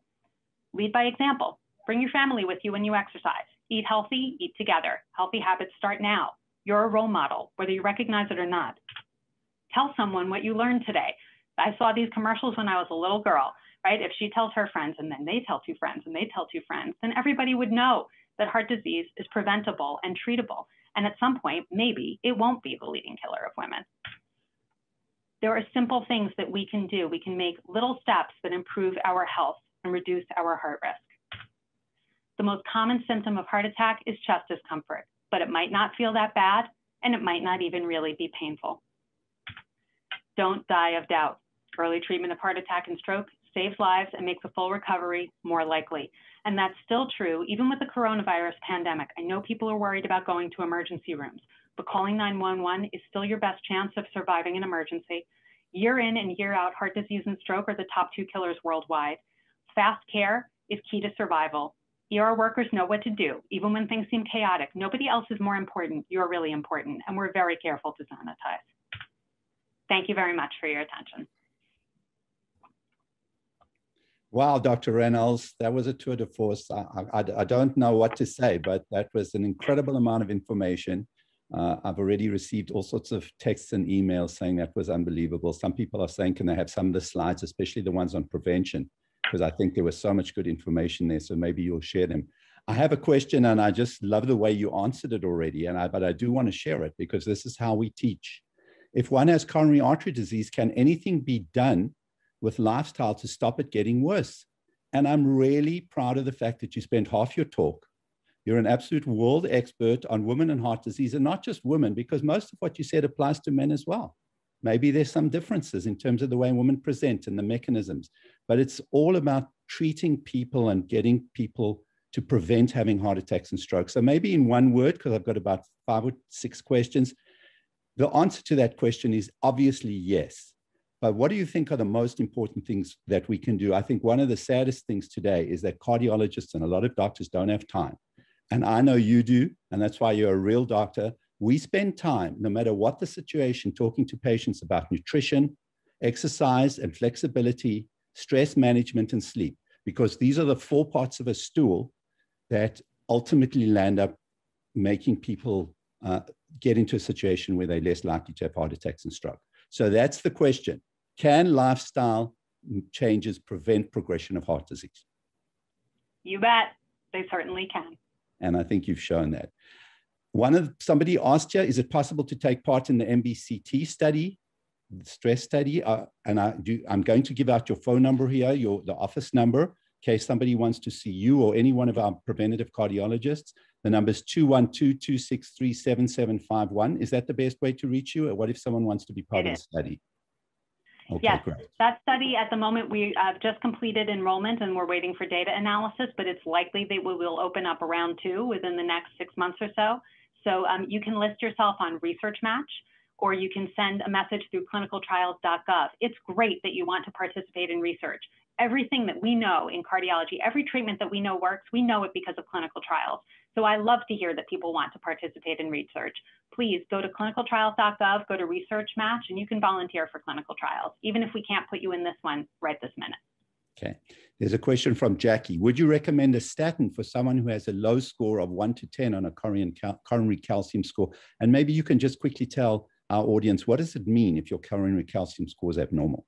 Lead by example. Bring your family with you when you exercise. Eat healthy, eat together. Healthy habits start now. You're a role model, whether you recognize it or not. Tell someone what you learned today. I saw these commercials when I was a little girl right? If she tells her friends and then they tell two friends and they tell two friends, then everybody would know that heart disease is preventable and treatable. And at some point, maybe it won't be the leading killer of women. There are simple things that we can do. We can make little steps that improve our health and reduce our heart risk. The most common symptom of heart attack is chest discomfort, but it might not feel that bad and it might not even really be painful. Don't die of doubt. Early treatment of heart attack and stroke saves lives and makes a full recovery more likely. And that's still true even with the coronavirus pandemic. I know people are worried about going to emergency rooms, but calling 911 is still your best chance of surviving an emergency. Year in and year out, heart disease and stroke are the top two killers worldwide. Fast care is key to survival. ER workers know what to do, even when things seem chaotic. Nobody else is more important. You're really important, and we're very careful to sanitize. Thank you very much for your attention.
Wow, Dr. Reynolds, that was a tour de force. I, I, I, don't know what to say, but that was an incredible amount of information. Uh, I've already received all sorts of texts and emails saying that was unbelievable. Some people are saying, can they have some of the slides, especially the ones on prevention? Because I think there was so much good information there. So maybe you'll share them. I have a question and I just love the way you answered it already. And I, but I do want to share it because this is how we teach. If one has coronary artery disease, can anything be done with lifestyle to stop it getting worse. And I'm really proud of the fact that you spent half your talk. You're an absolute world expert on women and heart disease, and not just women, because most of what you said applies to men as well. Maybe there's some differences in terms of the way women present and the mechanisms, but it's all about treating people and getting people to prevent having heart attacks and strokes. So maybe in one word, because I've got about five or six questions, the answer to that question is obviously yes. But what do you think are the most important things that we can do? I think one of the saddest things today is that cardiologists and a lot of doctors don't have time. And I know you do, and that's why you're a real doctor. We spend time, no matter what the situation, talking to patients about nutrition, exercise, and flexibility, stress management, and sleep, because these are the four parts of a stool that ultimately land up making people uh, get into a situation where they're less likely to have heart attacks and stroke. So that's the question. Can lifestyle changes prevent progression of heart disease?
You bet. They certainly can.
And I think you've shown that. One of somebody asked you, is it possible to take part in the MBCT study? the stress study, uh, and I do, I'm going to give out your phone number here, your the office number, in case somebody wants to see you or any one of our preventative cardiologists. The number is 212-263-7751. Is that the best way to reach you? Or what if someone wants to be part of the study? Okay,
yes,
great.
that study at the moment we have just completed enrollment and we're waiting for data analysis, but it's likely that we will open up around two within the next six months or so. So um, you can list yourself on Research Match or you can send a message through clinicaltrials.gov. It's great that you want to participate in research. Everything that we know in cardiology, every treatment that we know works, we know it because of clinical trials. So I love to hear that people want to participate in research. Please go to clinicaltrials.gov, go to Research Match, and you can volunteer for clinical trials, even if we can't put you in this one right this minute.
Okay. There's a question from Jackie. Would you recommend a statin for someone who has a low score of one to 10 on a coronary calcium score? And maybe you can just quickly tell our audience, what does it mean if your coronary calcium score is abnormal?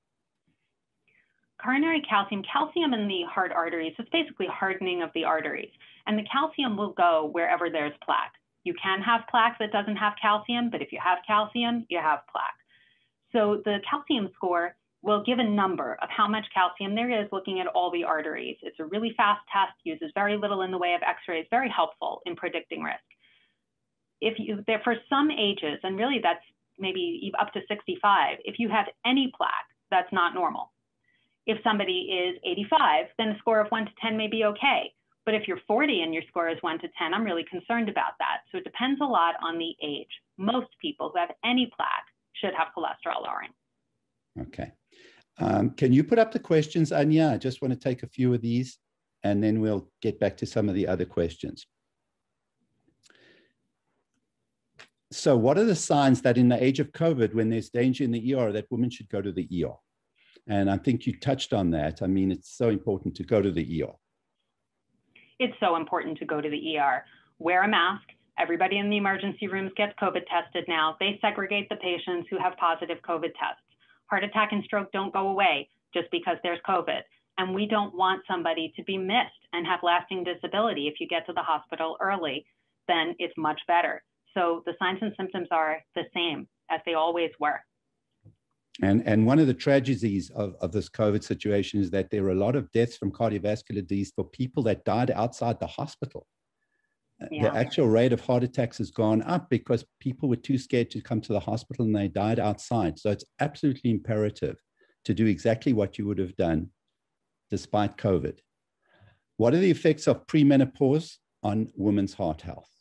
Coronary calcium, calcium in the heart arteries, it's basically hardening of the arteries. And the calcium will go wherever there's plaque. You can have plaque that doesn't have calcium, but if you have calcium, you have plaque. So the calcium score will give a number of how much calcium there is looking at all the arteries. It's a really fast test, uses very little in the way of x-rays, very helpful in predicting risk. If you, there, for some ages, and really that's maybe up to 65, if you have any plaque, that's not normal. If somebody is 85, then a score of 1 to 10 may be okay. But if you're 40 and your score is 1 to 10, I'm really concerned about that. So it depends a lot on the age. Most people who have any plaque should have cholesterol lowering.
Okay. Um, can you put up the questions, Anya? I just want to take a few of these and then we'll get back to some of the other questions. So what are the signs that in the age of COVID, when there's danger in the ER, that women should go to the ER? And I think you touched on that. I mean, it's so important to go to the ER.
It's so important to go to the ER. Wear a mask. Everybody in the emergency rooms gets COVID tested now. They segregate the patients who have positive COVID tests. Heart attack and stroke don't go away just because there's COVID. And we don't want somebody to be missed and have lasting disability. If you get to the hospital early, then it's much better. So the signs and symptoms are the same as they always were.
And, and one of the tragedies of, of this COVID situation is that there are a lot of deaths from cardiovascular disease for people that died outside the hospital. Uh, yeah. The actual rate of heart attacks has gone up because people were too scared to come to the hospital and they died outside. So it's absolutely imperative to do exactly what you would have done despite COVID. What are the effects of premenopause on women's heart health?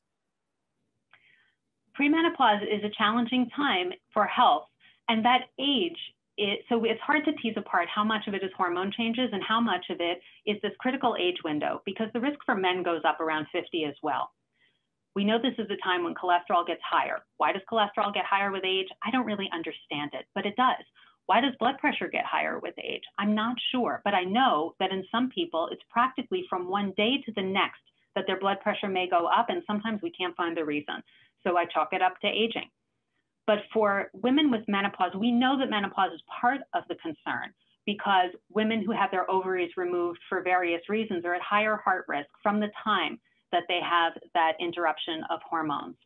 premenopause is a challenging time for health, and that age. It, so it's hard to tease apart how much of it is hormone changes and how much of it is this critical age window because the risk for men goes up around 50 as well. We know this is a time when cholesterol gets higher. Why does cholesterol get higher with age? I don't really understand it, but it does. Why does blood pressure get higher with age? I'm not sure, but I know that in some people, it's practically from one day to the next that their blood pressure may go up, and sometimes we can't find the reason. So I chalk it up to aging. But for women with menopause, we know that menopause is part of the concern because women who have their ovaries removed for various reasons are at higher heart risk from the time that they have that interruption of hormones.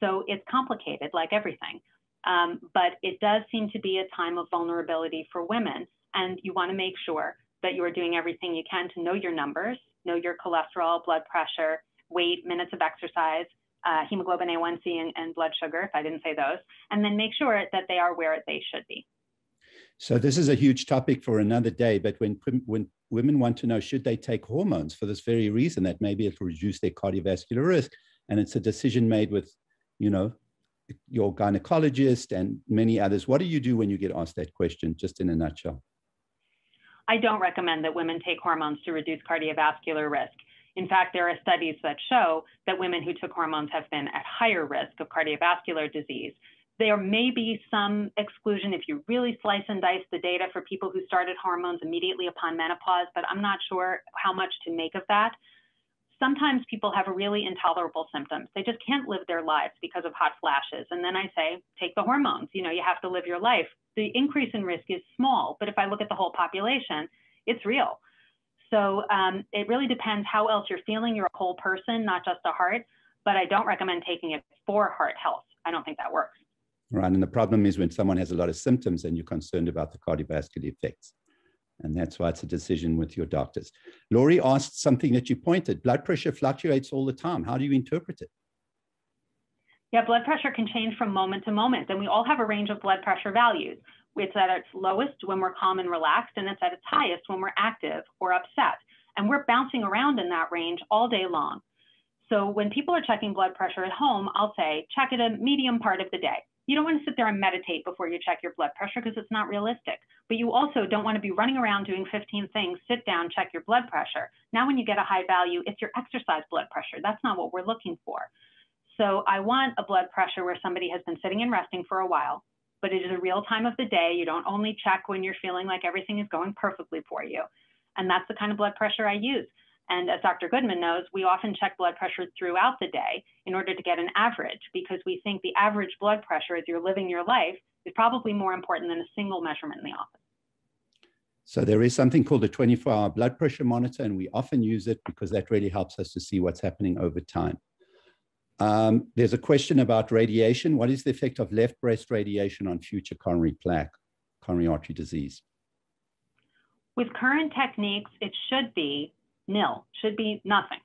So it's complicated, like everything. Um, but it does seem to be a time of vulnerability for women. And you want to make sure that you are doing everything you can to know your numbers, know your cholesterol, blood pressure, weight, minutes of exercise, uh, hemoglobin A1C and, and blood sugar, if I didn't say those, and then make sure that they are where they should be.
So this is a huge topic for another day, but when, when women want to know, should they take hormones for this very reason that maybe it'll reduce their cardiovascular risk, and it's a decision made with, you know, your gynecologist and many others. What do you do when you get asked that question, just in a nutshell?
I don't recommend that women take hormones to reduce cardiovascular risk. In fact, there are studies that show that women who took hormones have been at higher risk of cardiovascular disease. There may be some exclusion if you really slice and dice the data for people who started hormones immediately upon menopause, but I'm not sure how much to make of that. Sometimes people have really intolerable symptoms. They just can't live their lives because of hot flashes. And then I say, take the hormones. You know, you have to live your life. The increase in risk is small, but if I look at the whole population, it's real. So um, it really depends how else you're feeling. You're a whole person, not just a heart. But I don't recommend taking it for heart health. I don't think that works.
Right. And the problem is when someone has a lot of symptoms and you're concerned about the cardiovascular effects. And that's why it's a decision with your doctors. Laurie asked something that you pointed blood pressure fluctuates all the time. How do you interpret it?
Yeah, blood pressure can change from moment to moment, and we all have a range of blood pressure values. It's at its lowest when we're calm and relaxed, and it's at its highest when we're active or upset. And we're bouncing around in that range all day long. So when people are checking blood pressure at home, I'll say check it a medium part of the day. You don't want to sit there and meditate before you check your blood pressure because it's not realistic. But you also don't want to be running around doing 15 things, sit down, check your blood pressure. Now, when you get a high value, it's your exercise blood pressure. That's not what we're looking for. So I want a blood pressure where somebody has been sitting and resting for a while, but it is a real time of the day. You don't only check when you're feeling like everything is going perfectly for you. And that's the kind of blood pressure I use. And as Dr. Goodman knows, we often check blood pressure throughout the day in order to get an average because we think the average blood pressure as you're living your life is probably more important than a single measurement in the office.
So there is something called a 24 hour blood pressure monitor, and we often use it because that really helps us to see what's happening over time. Um, there's a question about radiation. What is the effect of left breast radiation on future coronary plaque, coronary artery disease?
With current techniques, it should be nil, should be nothing.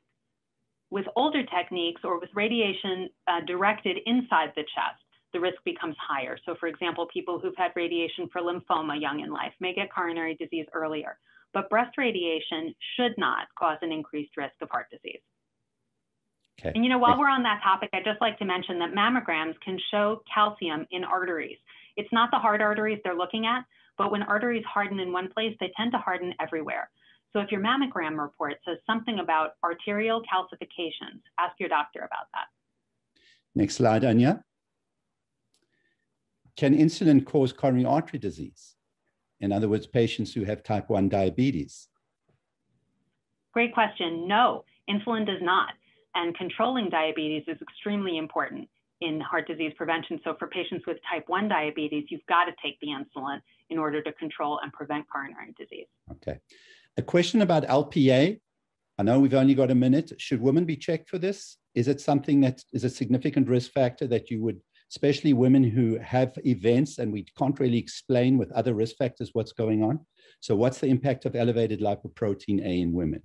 With older techniques or with radiation uh, directed inside the chest, the risk becomes higher. So for example, people who've had radiation for lymphoma young in life may get coronary disease earlier, but breast radiation should not cause an increased risk of heart disease. Okay. And you know, while we're on that topic, I'd just like to mention that mammograms can show calcium in arteries. It's not the heart arteries they're looking at, but when arteries harden in one place, they tend to harden everywhere. So if your mammogram report says something about arterial calcifications, ask your doctor about that.
Next slide, Anya. Can insulin cause coronary artery disease? In other words, patients who have type 1 diabetes?
Great question. No, insulin does not. And controlling diabetes is extremely important in heart disease prevention. So for patients with type 1 diabetes, you've got to take the insulin in order to control and prevent coronary disease.
Okay. A question about LPA. I know we've only got a minute. Should women be checked for this? Is it something that is a significant risk factor that you would, especially women who have events and we can't really explain with other risk factors what's going on? So, what's the impact of elevated lipoprotein A in women?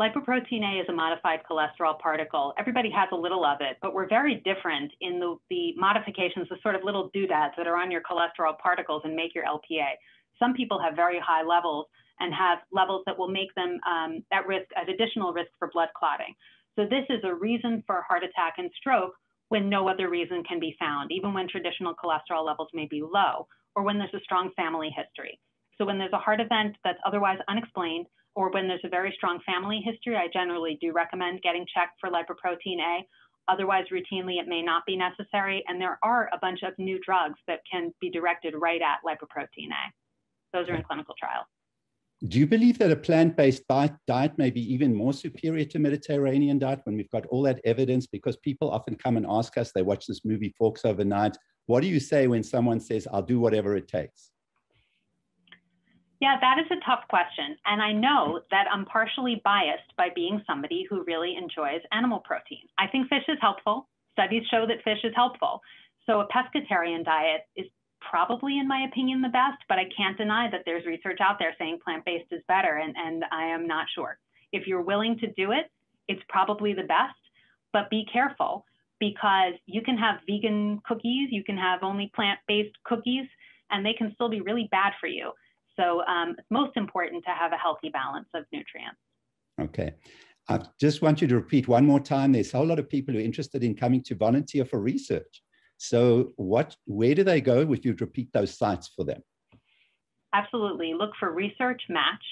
Lipoprotein A is a modified cholesterol particle. Everybody has a little of it, but we're very different in the, the modifications, the sort of little doodads that are on your cholesterol particles and make your LPA. Some people have very high levels and have levels that will make them um, at risk, at additional risk for blood clotting. So this is a reason for heart attack and stroke when no other reason can be found, even when traditional cholesterol levels may be low, or when there's a strong family history. So when there's a heart event that's otherwise unexplained, or when there's a very strong family history, I generally do recommend getting checked for lipoprotein A. Otherwise, routinely, it may not be necessary. And there are a bunch of new drugs that can be directed right at lipoprotein A. Those are in clinical trials.
Do you believe that a plant-based diet, diet may be even more superior to Mediterranean diet when we've got all that evidence? Because people often come and ask us, they watch this movie Forks Over Knives. What do you say when someone says, I'll do whatever it takes?
Yeah, that is a tough question. And I know that I'm partially biased by being somebody who really enjoys animal protein. I think fish is helpful. Studies show that fish is helpful. So a pescatarian diet is probably, in my opinion, the best, but I can't deny that there's research out there saying plant based is better, and, and I am not sure. If you're willing to do it, it's probably the best, but be careful because you can have vegan cookies, you can have only plant based cookies, and they can still be really bad for you. So um, it's most important to have a healthy balance of nutrients.
Okay. I just want you to repeat one more time. There's a whole lot of people who are interested in coming to volunteer for research. So what, where do they go if you'd repeat those sites for them?
Absolutely. Look for Research Match.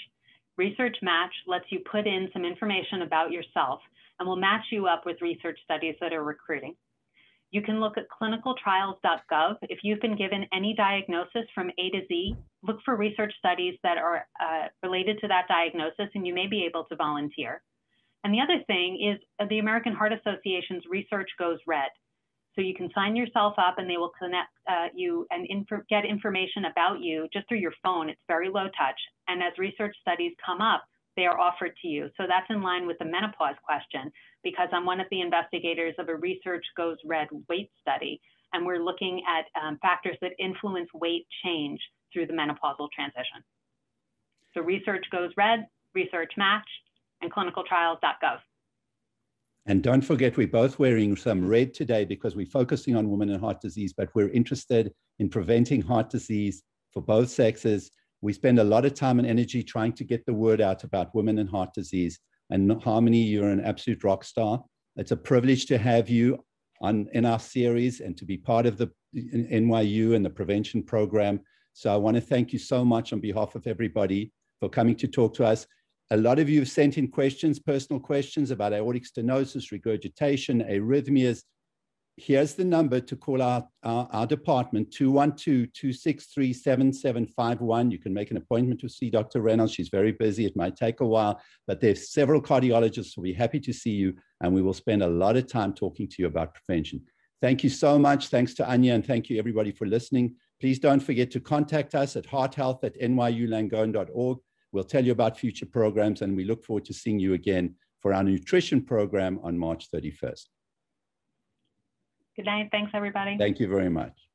Research Match lets you put in some information about yourself and will match you up with research studies that are recruiting. You can look at clinicaltrials.gov. If you've been given any diagnosis from A to Z, look for research studies that are uh, related to that diagnosis and you may be able to volunteer. And the other thing is uh, the American Heart Association's Research Goes Red. So you can sign yourself up and they will connect uh, you and inf- get information about you just through your phone. It's very low touch. And as research studies come up, they are offered to you. So that's in line with the menopause question because I'm one of the investigators of a Research Goes Red weight study. and we're looking at um, factors that influence weight change through the menopausal transition. So research goes red, research match, and clinicaltrials.gov.
And don't forget, we're both wearing some red today because we're focusing on women and heart disease, but we're interested in preventing heart disease for both sexes. We spend a lot of time and energy trying to get the word out about women and heart disease. And Harmony, you're an absolute rock star. It's a privilege to have you on in our series and to be part of the NYU and the prevention program. So I want to thank you so much on behalf of everybody for coming to talk to us. A lot of you have sent in questions, personal questions about aortic stenosis, regurgitation, arrhythmias. Here's the number to call our, our, our department, 212-263-7751. You can make an appointment to see Dr. Reynolds. She's very busy. It might take a while, but there's several cardiologists who will be happy to see you, and we will spend a lot of time talking to you about prevention. Thank you so much. Thanks to Anya, and thank you everybody for listening. Please don't forget to contact us at hearthealth at nyulangone.org. We'll tell you about future programs, and we look forward to seeing you again for our nutrition program on March 31st.
Good night. Thanks, everybody.
Thank you very much.